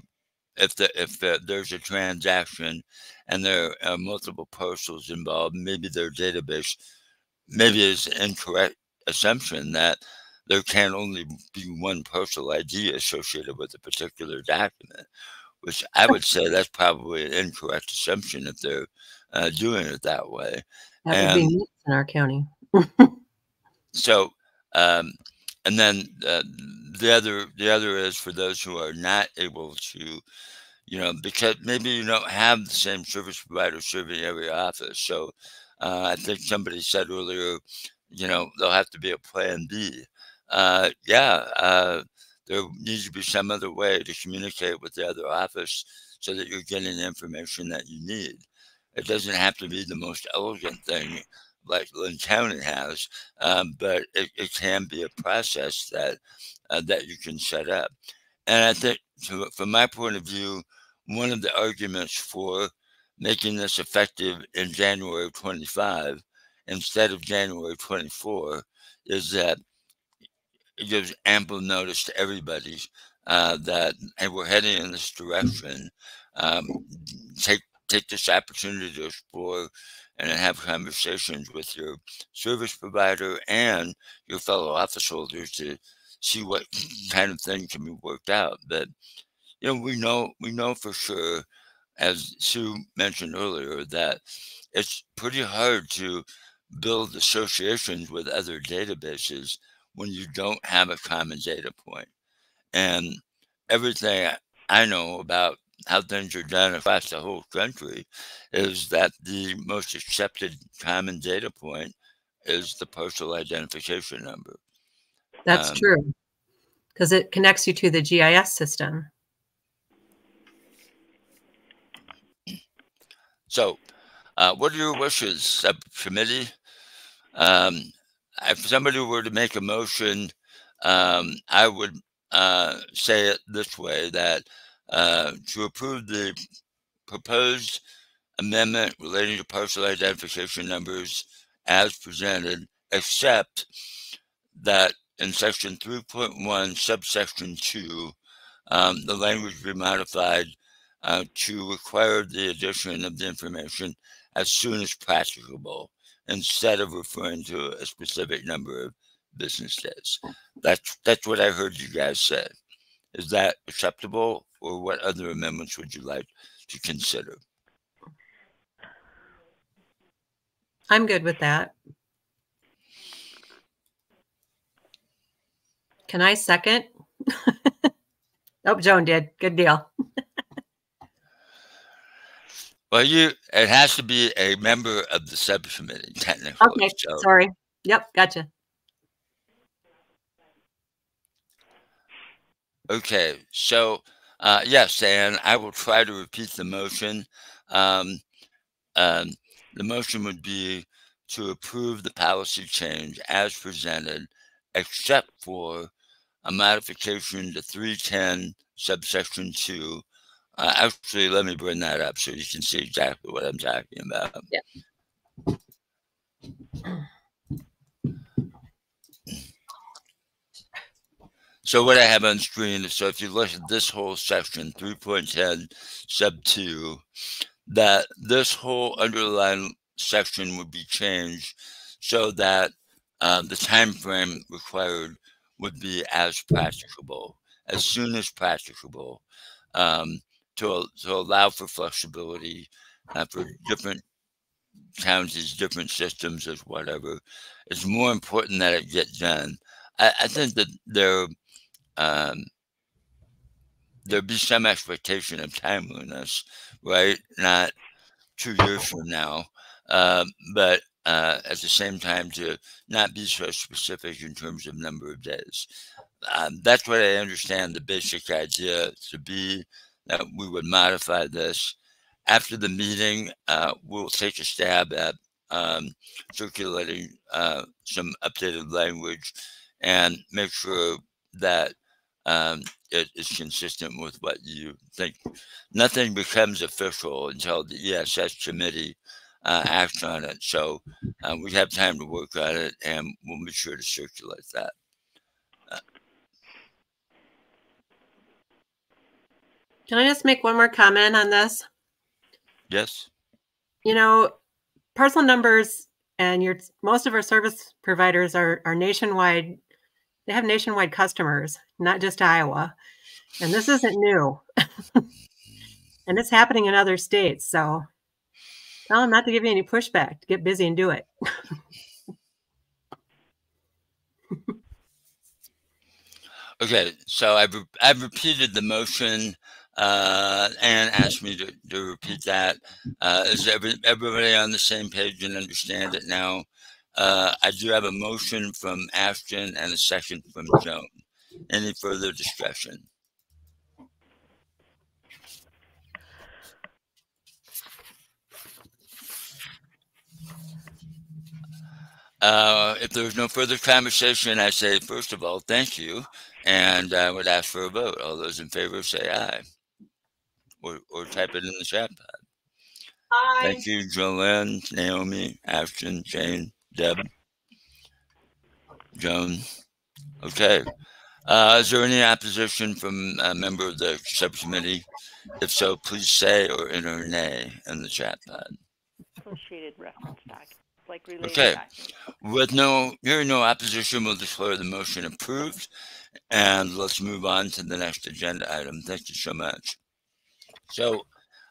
if the if the, there's a transaction and there are multiple parcels involved, maybe their database maybe is incorrect assumption that there can only be one parcel ID associated with a particular document, which I would say that's probably an incorrect assumption if they're uh, doing it that way. That would be And- in our county. So, um, and then uh, the other the other is for those who are not able to, you know, because maybe you don't have the same service provider serving every office. So, uh, I think somebody said earlier, you know, there'll have to be a plan B. Uh, yeah, uh, there needs to be some other way to communicate with the other office so that you're getting the information that you need. It doesn't have to be the most elegant thing like Linn County has, um, but it, it can be a process that uh, that you can set up. And I think, so from my point of view, one of the arguments for making this effective in January of 25 instead of January 24 is that it gives ample notice to everybody uh, that hey, we're heading in this direction. Um, take take this opportunity to explore and have conversations with your service provider and your fellow office holders to see what kind of thing can be worked out. But you know, we know we know for sure, as Sue mentioned earlier, that it's pretty hard to build associations with other databases when you don't have a common data point. And everything I- know about how things are done across the whole country is that the most accepted common data point is the parcel identification number. That's Um, true. Because it connects you to the GIS system. So, uh, what are your wishes, subcommittee? Um, if somebody were to make a motion, um, I would uh, say it this way that uh, to approve the proposed amendment relating to parcel identification numbers as presented, except that in section 3.1, subsection 2, um, the language be modified uh, to require the addition of the information as soon as practicable instead of referring to a specific number of business days. That's that's what I heard you guys say. Is that acceptable, or what other amendments would you like to consider? I'm good with that. Can I second? oh, Joan did. Good deal. Well, you it has to be a member of the subcommittee technically. Okay, So sorry. Yep, gotcha. okay, so uh, yes, and I will try to repeat the motion. Um, um, the motion would be to approve the policy change as presented, except for a modification to 310 subsection 2. Uh, actually, let me bring that up so you can see exactly what I'm talking about. So what I have on screen is so if you look at this whole section 3.10 sub 2, that this whole underlying section would be changed so that uh, the time frame required would be as practicable, as soon as practicable, um, to, to allow for flexibility uh, for different counties, different systems, as whatever. It's more important that it get done. I, I think that there um, there'd be some expectation of timeliness, right? Not two years from now, um, but uh, at the same time to not be so specific in terms of number of days. Um, that's what I understand the basic idea to be that we would modify this. After the meeting, uh, we'll take a stab at um, circulating uh, some updated language and make sure that um, it is consistent with what you think. Nothing becomes official until the ESS committee uh, acts on it. So uh, we have time to work on it, and we'll be sure to circulate that. Can I just make one more comment on this? Yes. You know, parcel numbers and your most of our service providers are are nationwide. They have nationwide customers, not just Iowa. And this isn't new. and it's happening in other states. So tell them not to give you any pushback, get busy and do it. Okay, so I've I've repeated the motion. Uh, and asked me to, to repeat that. Uh, is every, everybody on the same page and understand it now? Uh, I do have a motion from Ashton and a second from Joan. Any further discussion? Uh, if there's no further conversation, I say, first of all, thank you. And I would ask for a vote. All those in favor say aye. Or, or type it in the chat pad. Thank you, Joanne, Naomi, Ashton, Jane, Deb, Joan. Okay. Uh, is there any opposition from a member of the subcommittee? If so, please say or enter nay in the chat pad. associated reference doc, like related Okay. documents. With no, hearing no opposition, we'll declare the motion approved. And let's move on to the next agenda item. Thank you so much. So,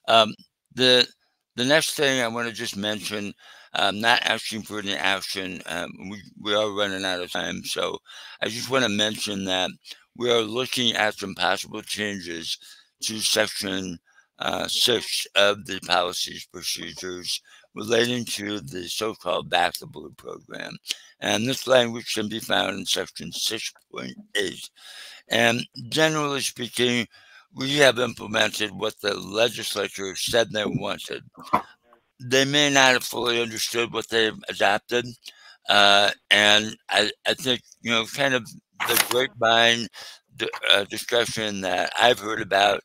um, the the next thing I want to just mention, I'm not asking for any action. Um, we we are running out of time, so I just want to mention that we are looking at some possible changes to section uh, six of the policies procedures relating to the so-called Back the Blue program. And this language can be found in section 6.8. And generally speaking, we have implemented what the legislature said they wanted. They may not have fully understood what they've adopted. Uh, and I, I think, you know, kind of the grapevine uh, discussion that I've heard about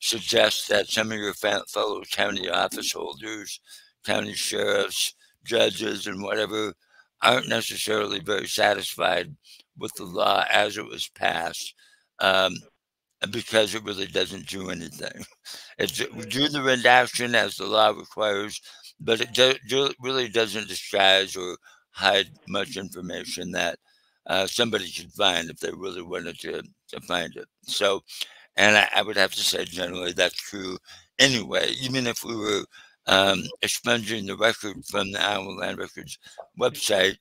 suggests that some of your fellow county office holders, county sheriffs, judges, and whatever aren't necessarily very satisfied with the law as it was passed um, because it really doesn't do anything. It's, we do the redaction as the law requires, but it do, do, really doesn't disguise or hide much information that uh, somebody could find if they really wanted to, to find it. So, and I, I would have to say generally that's true anyway, even if we were um, expunging the record from the Iowa Land Records website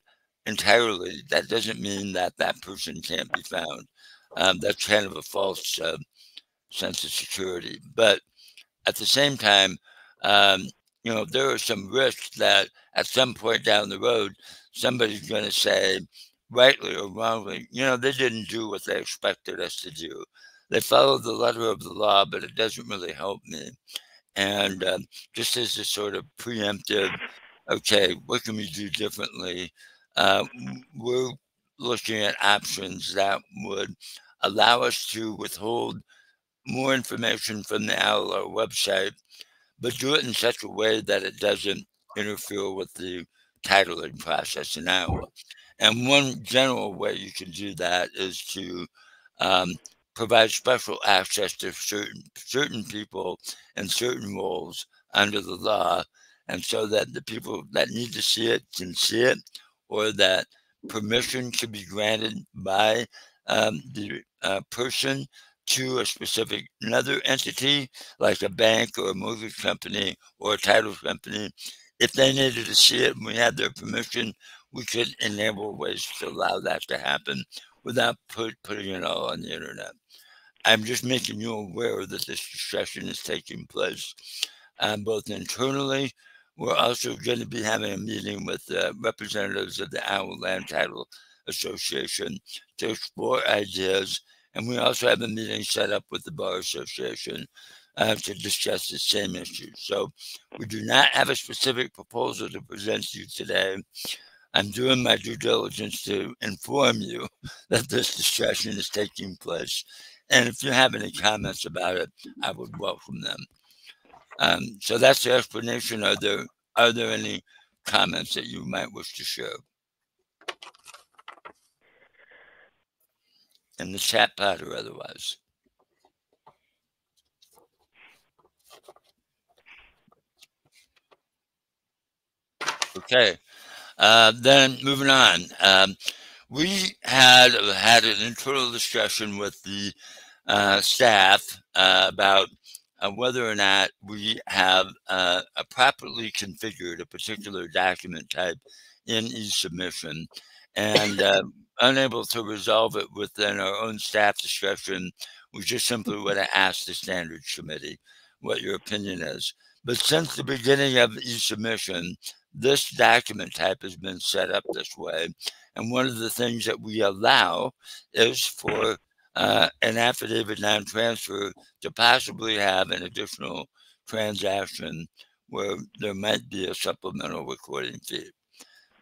entirely, that doesn't mean that that person can't be found. Um, that's kind of a false uh, sense of security. But at the same time, um, you know, there are some risks that at some point down the road, somebody's going to say, rightly or wrongly, you know, they didn't do what they expected us to do. They followed the letter of the law, but it doesn't really help me. And um, just as a sort of preemptive, okay, what can we do differently? Uh, we're looking at options that would allow us to withhold more information from the ALR website, but do it in such a way that it doesn't interfere with the titling process in Iowa. And one general way you can do that is to um, provide special access to certain certain people and certain roles under the law, and so that the people that need to see it can see it, or that permission should be granted by um, the uh, person to a specific another entity like a bank or a mortgage company or a title company. If they needed to see it and we had their permission we could enable ways to allow that to happen without put, putting it all on the internet. I'm just making you aware that this discussion is taking place um, both internally we're also going to be having a meeting with uh, representatives of the Iowa Land Title Association to explore ideas. And we also have a meeting set up with the Bar Association uh, to discuss the same issues. So we do not have a specific proposal to present to you today. I'm doing my due diligence to inform you that this discussion is taking place. And if you have any comments about it, I would welcome them. Um, so that's the explanation. Are there are there any comments that you might wish to share? In the chat pod or otherwise. Okay. Uh, then moving on. Um, we had had an internal discussion with the uh, staff uh, about uh, whether or not we have uh, properly configured a particular document type in e-submission and uh, unable to resolve it within our own staff discretion, we just simply want to ask the standards committee what your opinion is. But since the beginning of e-submission, this document type has been set up this way. And one of the things that we allow is for uh, an affidavit non-transfer to possibly have an additional transaction where there might be a supplemental recording fee.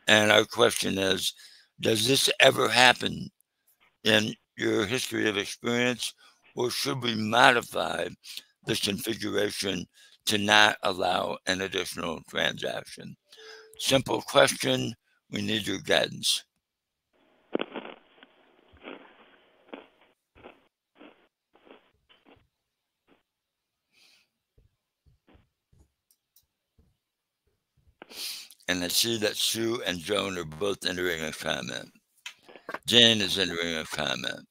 And our question is, does this ever happen in your history of experience, or should we modify this configuration to not allow an additional transaction? Simple question, we need your guidance. And I see that Sue and Joan are both entering a comment. Jane is entering a comment.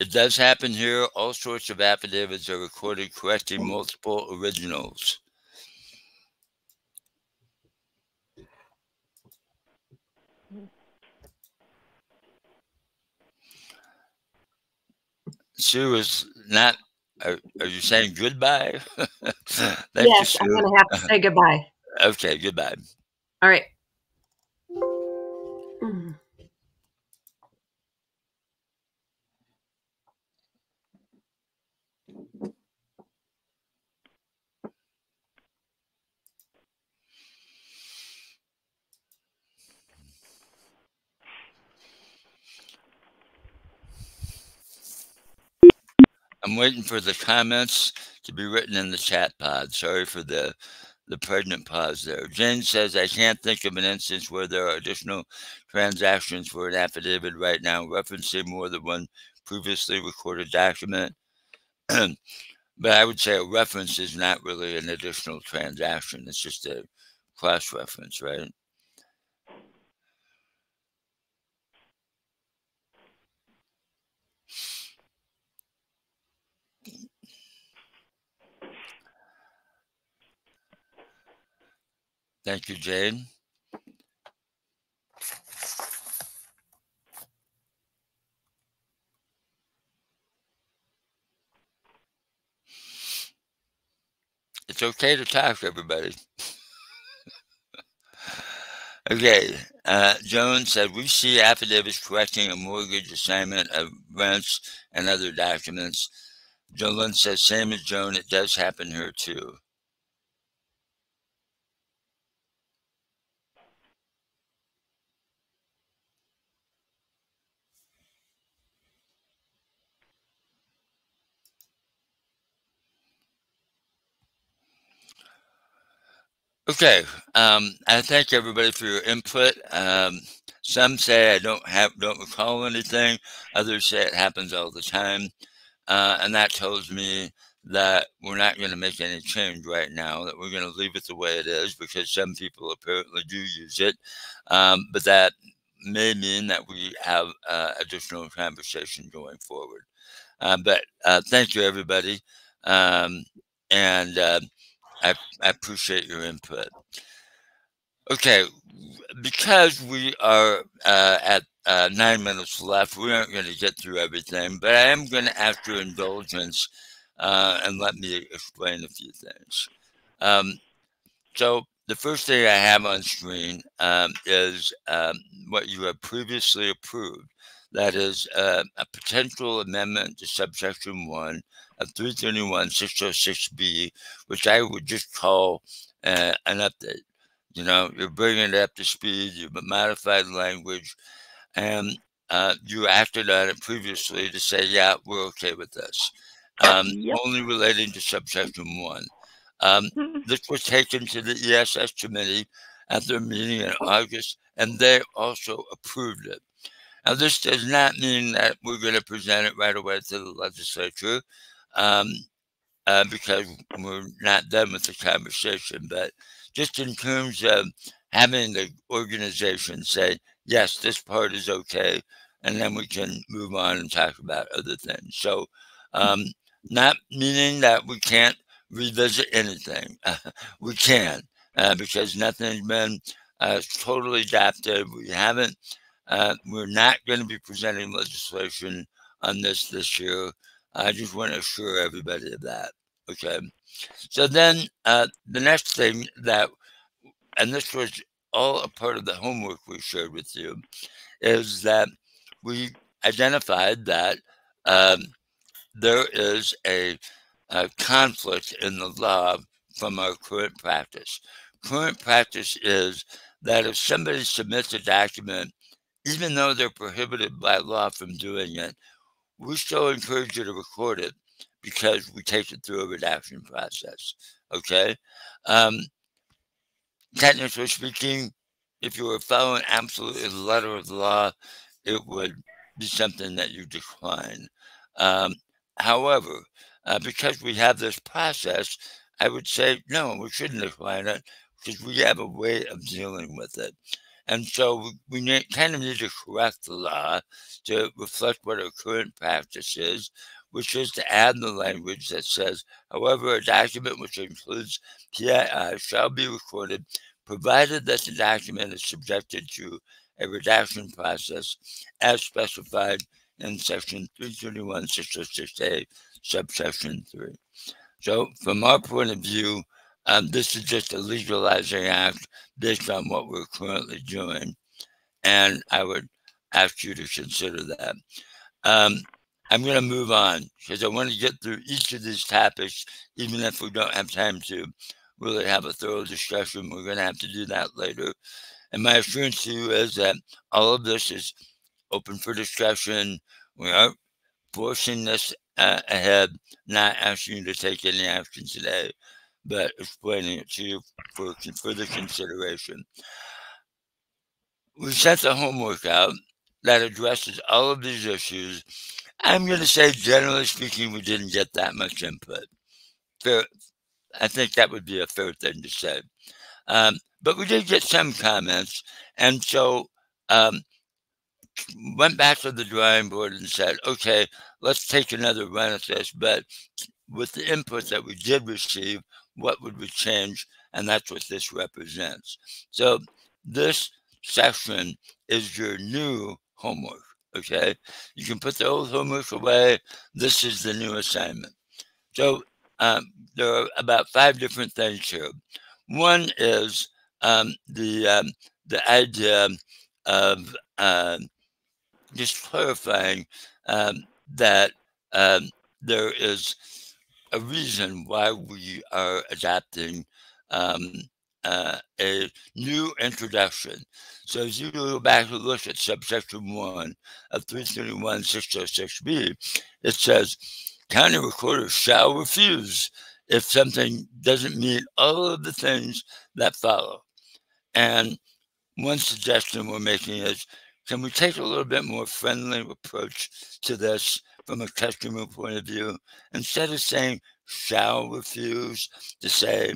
It does happen here. All sorts of affidavits are recorded correcting multiple originals. Sue is not. Are, are you saying goodbye? yes, you, I'm going to have to say goodbye. Okay, goodbye. All right. Waiting for the comments to be written in the chat pod. Sorry for the the pregnant pause there. Jen says, I can't think of an instance where there are additional transactions for an affidavit right now, referencing more than one previously recorded document. but I would say a reference is not really an additional transaction. It's just a cross reference, right? Thank you, Jane. It's okay to talk, everybody. okay, uh, Jones said, we see affidavits correcting a mortgage assignment of rents and other documents. Jolyn says, same as Joan, it does happen here too. Okay, um, I thank everybody for your input. Um, some say I don't have don't recall anything. Others say it happens all the time, uh, and that tells me that we're not going to make any change right now. That we're going to leave it the way it is because some people apparently do use it, um, but that may mean that we have uh, additional conversation going forward. Uh, but uh, thank you, everybody, um, and uh, I, I appreciate your input. Okay, because we are uh, at uh, nine minutes left, we aren't going to get through everything, but I am going to ask your indulgence uh, and let me explain a few things. Um, so the first thing I have on screen um, is um, what you have previously approved. That is uh, a potential amendment to subsection one of 331 606B, which I would just call uh, an update. You know, you're bringing it up to speed, you've modified language, and uh, you acted on it previously to say, yeah, we're okay with this. Um, yep. Only relating to subsection one. Um, this was taken to the ESS committee at their meeting in August, and they also approved it. Now, this does not mean that we're going to present it right away to the legislature um, uh, because we're not done with the conversation. But just in terms of having the organization say, yes, this part is okay, and then we can move on and talk about other things. So, um, not meaning that we can't revisit anything. We can, uh, because nothing's been uh, totally adapted. We haven't, uh, we're not going to be presenting legislation on this this year. I just want to assure everybody of that. Okay. So then uh, the next thing that, and this was all a part of the homework we shared with you, is that we identified that um, there is a, a conflict in the law from our current practice. Current practice is that if somebody submits a document, even though they're prohibited by law from doing it, we still encourage you to record it because we take it through a redaction process. Okay. Um, technically speaking, if you were following absolutely the letter of the law, it would be something that you decline. Um, however, uh, because we have this process, I would say no, we shouldn't decline it because we have a way of dealing with it. And so we kind of need to correct the law to reflect what our current practice is, which is to add the language that says, however, a document which includes PII shall be recorded, provided that the document is subjected to a redaction process as specified in section 331 606A, subsection 3. So, from our point of view, um, this is just a legalizing act based on what we're currently doing. And I would ask you to consider that. Um, I'm going to move on because I want to get through each of these topics, even if we don't have time to really have a thorough discussion. We're going to have to do that later. And my assurance to you is that all of this is open for discussion. We aren't forcing this uh, ahead, not asking you to take any action today but explaining it to you for further consideration. We sent the homework out that addresses all of these issues. I'm going to say, generally speaking, we didn't get that much input. fair. I think that would be a fair thing to say. Um, but we did get some comments, and so um, went back to the drawing board and said, "Okay, let's take another run at this." But with the input that we did receive, what would we change? And that's what this represents. So this section is your new homework. Okay, you can put the old homework away. This is the new assignment. So um, there are about five different things here. One is um, the um, the idea of uh, just clarifying um, that um, there is a reason why we are adapting um, uh, a new introduction. So as you go back and look at subsection 1 of 331-606B, it says, county recorder shall refuse if something doesn't meet all of the things that follow. And one suggestion we're making is, can we take a little bit more friendly approach to this from a customer point of view? Instead of saying shall refuse, to say,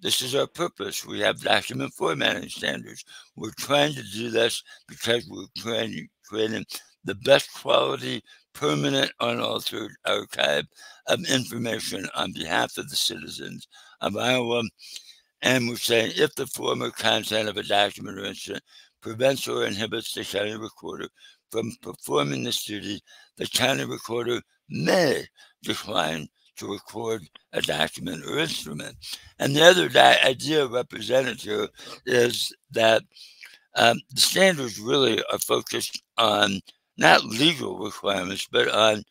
this is our purpose. We have document formatting standards. We're trying to do this because we're creating, creating the best quality, permanent, unaltered archive of information on behalf of the citizens of Iowa. And we're saying if the former content of a document or incident prevents or inhibits the county recorder from performing this duty, the county recorder may decline to record a document or instrument. And the other idea represented here is that um, the standards really are focused on not legal requirements, but on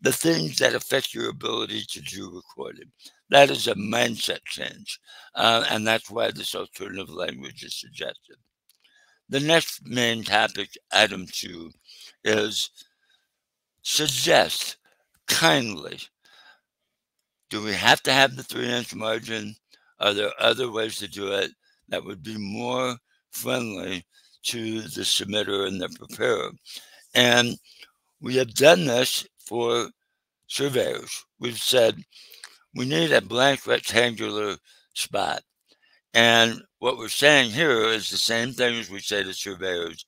the things that affect your ability to do recording. That is a mindset change. Uh, and that's why this alternative language is suggested. The next main topic, item two, is suggest kindly do we have to have the three inch margin? Are there other ways to do it that would be more friendly to the submitter and the preparer? And we have done this for surveyors. We've said we need a blank rectangular spot. And what we're saying here is the same thing as we say to surveyors.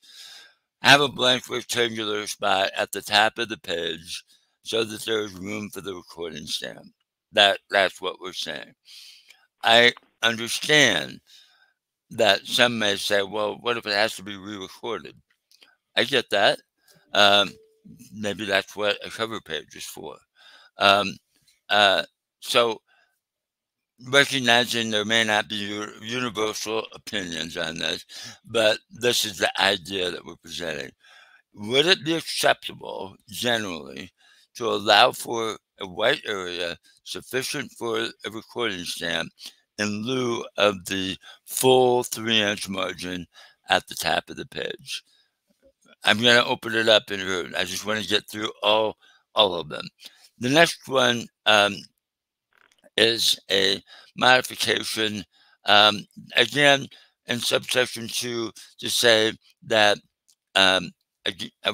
Have a blank rectangular spot at the top of the page so that there is room for the recording stamp. That that's what we're saying. I understand that some may say, well, what if it has to be re-recorded? I get that. Um, maybe that's what a cover page is for. Um, uh, so recognizing there may not be universal opinions on this, but this is the idea that we're presenting. Would it be acceptable generally to allow for a white area sufficient for a recording stamp in lieu of the full three inch margin at the top of the page. I'm going to open it up in here. I just want to get through all, all of them. The next one um, is a modification, um, again, in subsection two, to say that um,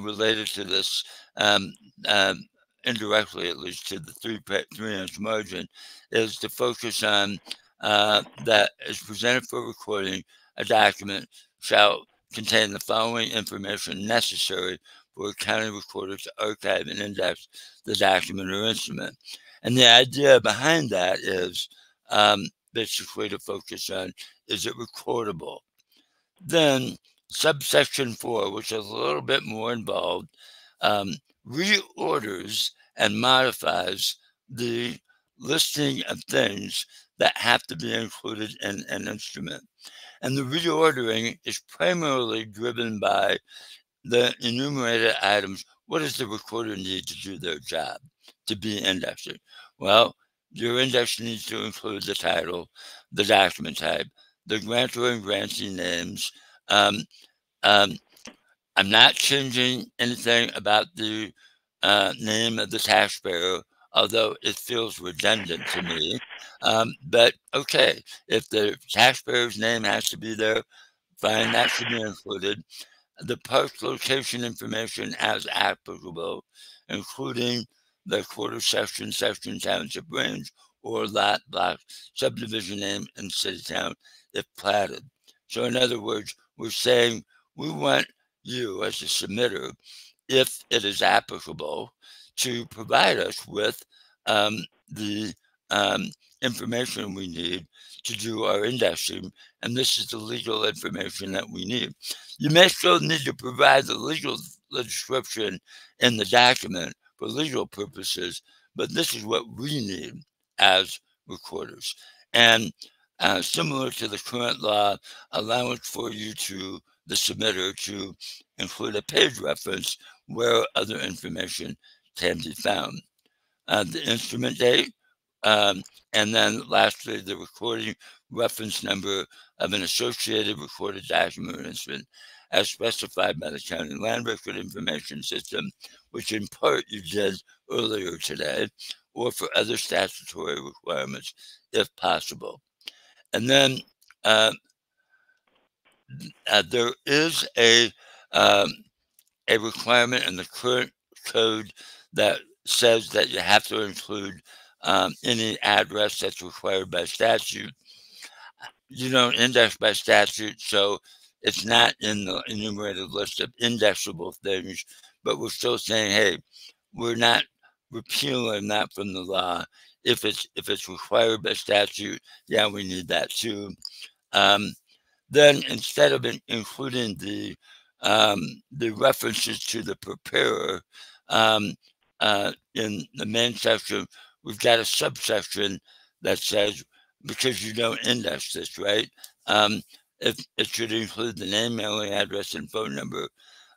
related to this, um, um, indirectly at least to the three three inch margin is to focus on uh, that is presented for recording a document shall contain the following information necessary for a county recorder to archive and index the document or instrument. And the idea behind that is um, basically to focus on is it recordable? Then subsection four, which is a little bit more involved, um, reorders and modifies the listing of things that have to be included in an instrument. And the reordering is primarily driven by the enumerated items. What does the recorder need to do their job to be indexed. Well, your index needs to include the title, the document type, the grantor and grantee names, um, um, I'm not changing anything about the uh, name of the taxpayer, although it feels redundant to me. Um, but okay, if the taxpayer's name has to be there, fine, that should be included. The post location information as applicable, including the quarter section, section, township range, or lot, block, subdivision name, and city town if platted. So in other words, we're saying we want you as a submitter, if it is applicable, to provide us with um, the um, information we need to do our indexing. And this is the legal information that we need. You may still need to provide the legal description in the document for legal purposes, but this is what we need as recorders. And uh, similar to the current law, allowance for you to the submitter to include a page reference where other information can be found. Uh, the instrument date, um, and then lastly, the recording reference number of an associated recorded document instrument as specified by the County Land Record Information System, which in part you did earlier today, or for other statutory requirements if possible. And then uh, uh, there is a um, a requirement in the current code that says that you have to include um, any address that's required by statute. You don't index by statute, so it's not in the enumerated list of indexable things, but we're still saying, hey, we're not repealing that from the law. If it's if it's required by statute, yeah, we need that too. Um, then instead of in, including the um, the references to the preparer um, uh, in the main section, we've got a subsection that says because you don't index this, right? Um, if it should include the name, mailing address, and phone number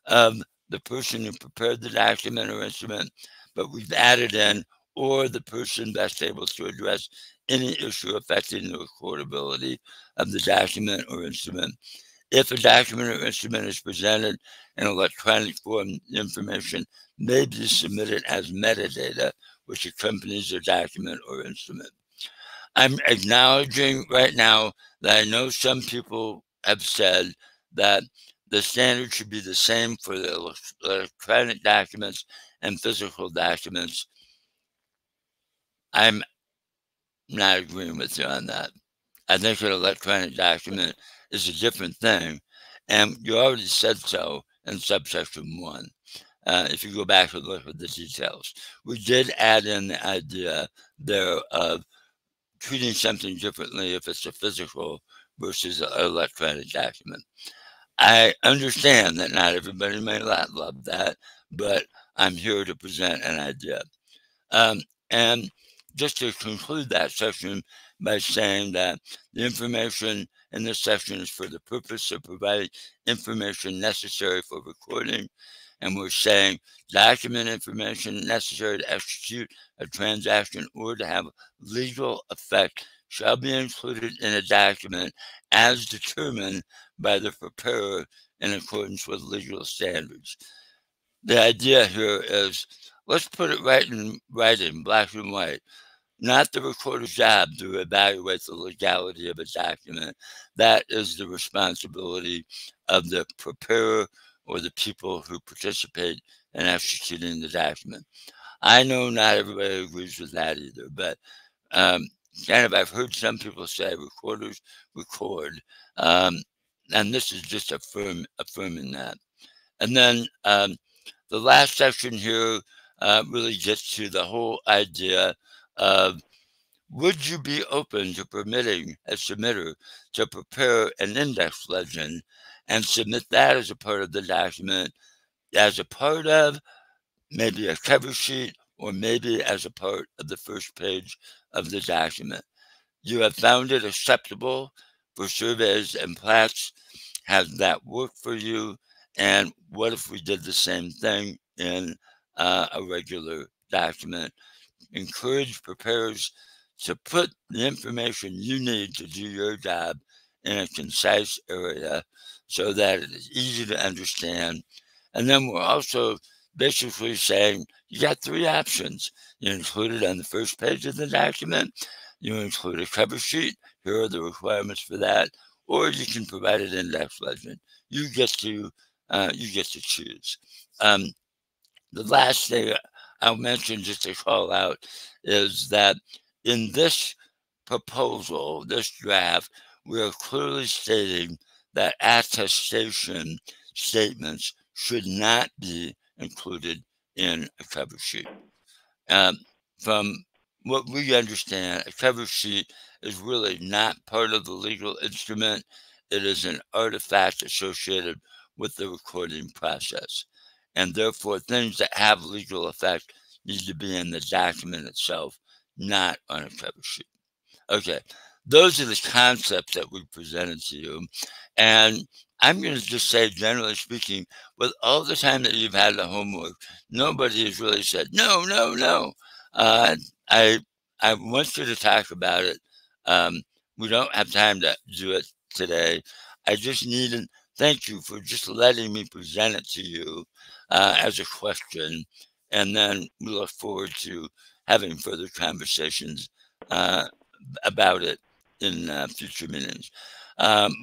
of the person who prepared the document or instrument, but we've added in or the person best able to address any issue affecting the recordability of the document or instrument. If a document or instrument is presented in electronic form, information may be submitted as metadata, which accompanies the document or instrument. I'm acknowledging right now that I know some people have said that the standard should be the same for the electronic documents and physical documents. I'm not agreeing with you on that. I think an electronic document is a different thing. And you already said so in subsection one. Uh, if you go back and look at the details, we did add in the idea there of treating something differently if it's a physical versus an electronic document. I understand that not everybody may not love that, but I'm here to present an idea. Um, and just to conclude that section by saying that the information in this section is for the purpose of providing information necessary for recording. And we're saying document information necessary to execute a transaction or to have legal effect shall be included in a document as determined by the preparer in accordance with legal standards. The idea here is let's put it right in writing, black and white. Not the recorder's job to evaluate the legality of a document. That is the responsibility of the preparer or the people who participate in executing the document. I know not everybody agrees with that either, but um, kind of I've heard some people say recorders record, um, and this is just affirm, affirming that. And then um, the last section here uh, really gets to the whole idea of would you be open to permitting a submitter to prepare an index legend and submit that as a part of the document, as a part of maybe a cover sheet or maybe as a part of the first page of the document? You have found it acceptable for surveys and plats. Has that worked for you? And what if we did the same thing in uh, a regular document? Encourage preparers to put the information you need to do your job in a concise area so that it is easy to understand. And then we're also basically saying you got three options. You include it on the first page of the document, you include a cover sheet, here are the requirements for that, or you can provide an index legend. You get to uh, you get to choose. Um, the last thing I'll mention just to call out is that in this proposal, this draft, we are clearly stating that attestation statements should not be included in a cover sheet. Um, from what we understand, a cover sheet is really not part of the legal instrument. It is an artifact associated with the recording process. And therefore, things that have legal effect need to be in the document itself, not on a cover sheet. Okay, those are the concepts that we presented to you. And I'm going to just say, generally speaking, with all the time that you've had the homework, nobody has really said, no, no, no. Uh, I, I want you to talk about it. Um, we don't have time to do it today. I just need to thank you for just letting me present it to you uh, as a question. And then we look forward to having further conversations uh, about it in uh, future meetings. Um,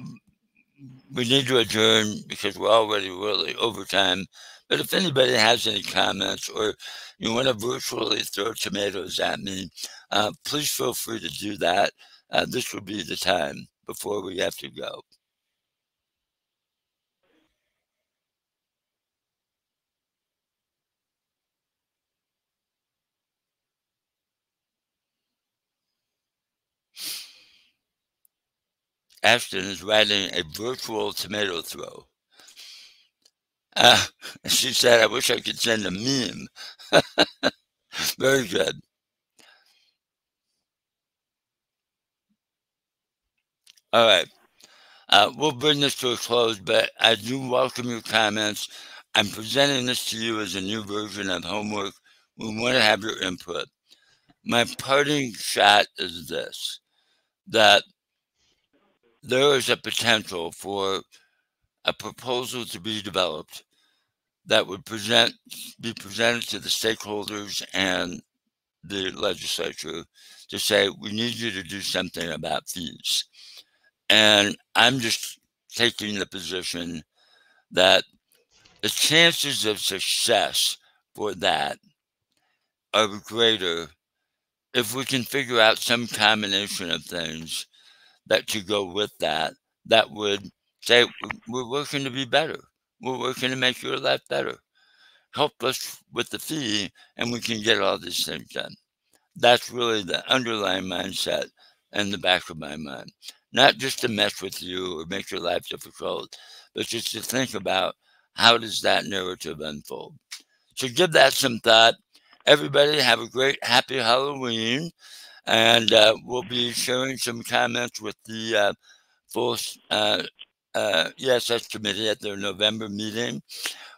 we need to adjourn because we're already really over time. But if anybody has any comments or you want to virtually throw tomatoes at me, uh, please feel free to do that. Uh, this will be the time before we have to go. Ashton is writing a virtual tomato throw. Uh, she said, I wish I could send a meme. Very good. All right. Uh, we'll bring this to a close, but I do welcome your comments. I'm presenting this to you as a new version of homework. We want to have your input. My parting shot is this that there is a potential for a proposal to be developed that would present be presented to the stakeholders and the legislature to say we need you to do something about fees and i'm just taking the position that the chances of success for that are greater if we can figure out some combination of things that to go with that that would say we're working to be better. We're working to make your life better. Help us with the fee and we can get all these things done. That's really the underlying mindset in the back of my mind. Not just to mess with you or make your life difficult but just to think about how does that narrative unfold. So give that some thought. Everybody have a great happy halloween and uh, we'll be sharing some comments with the uh, full uh, uh ESS committee at their November meeting.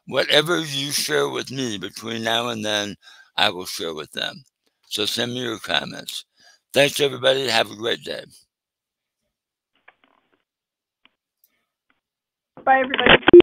Whatever you share with me between now and then, I will share with them. So send me your comments. Thanks, everybody. Have a great day. Bye, everybody.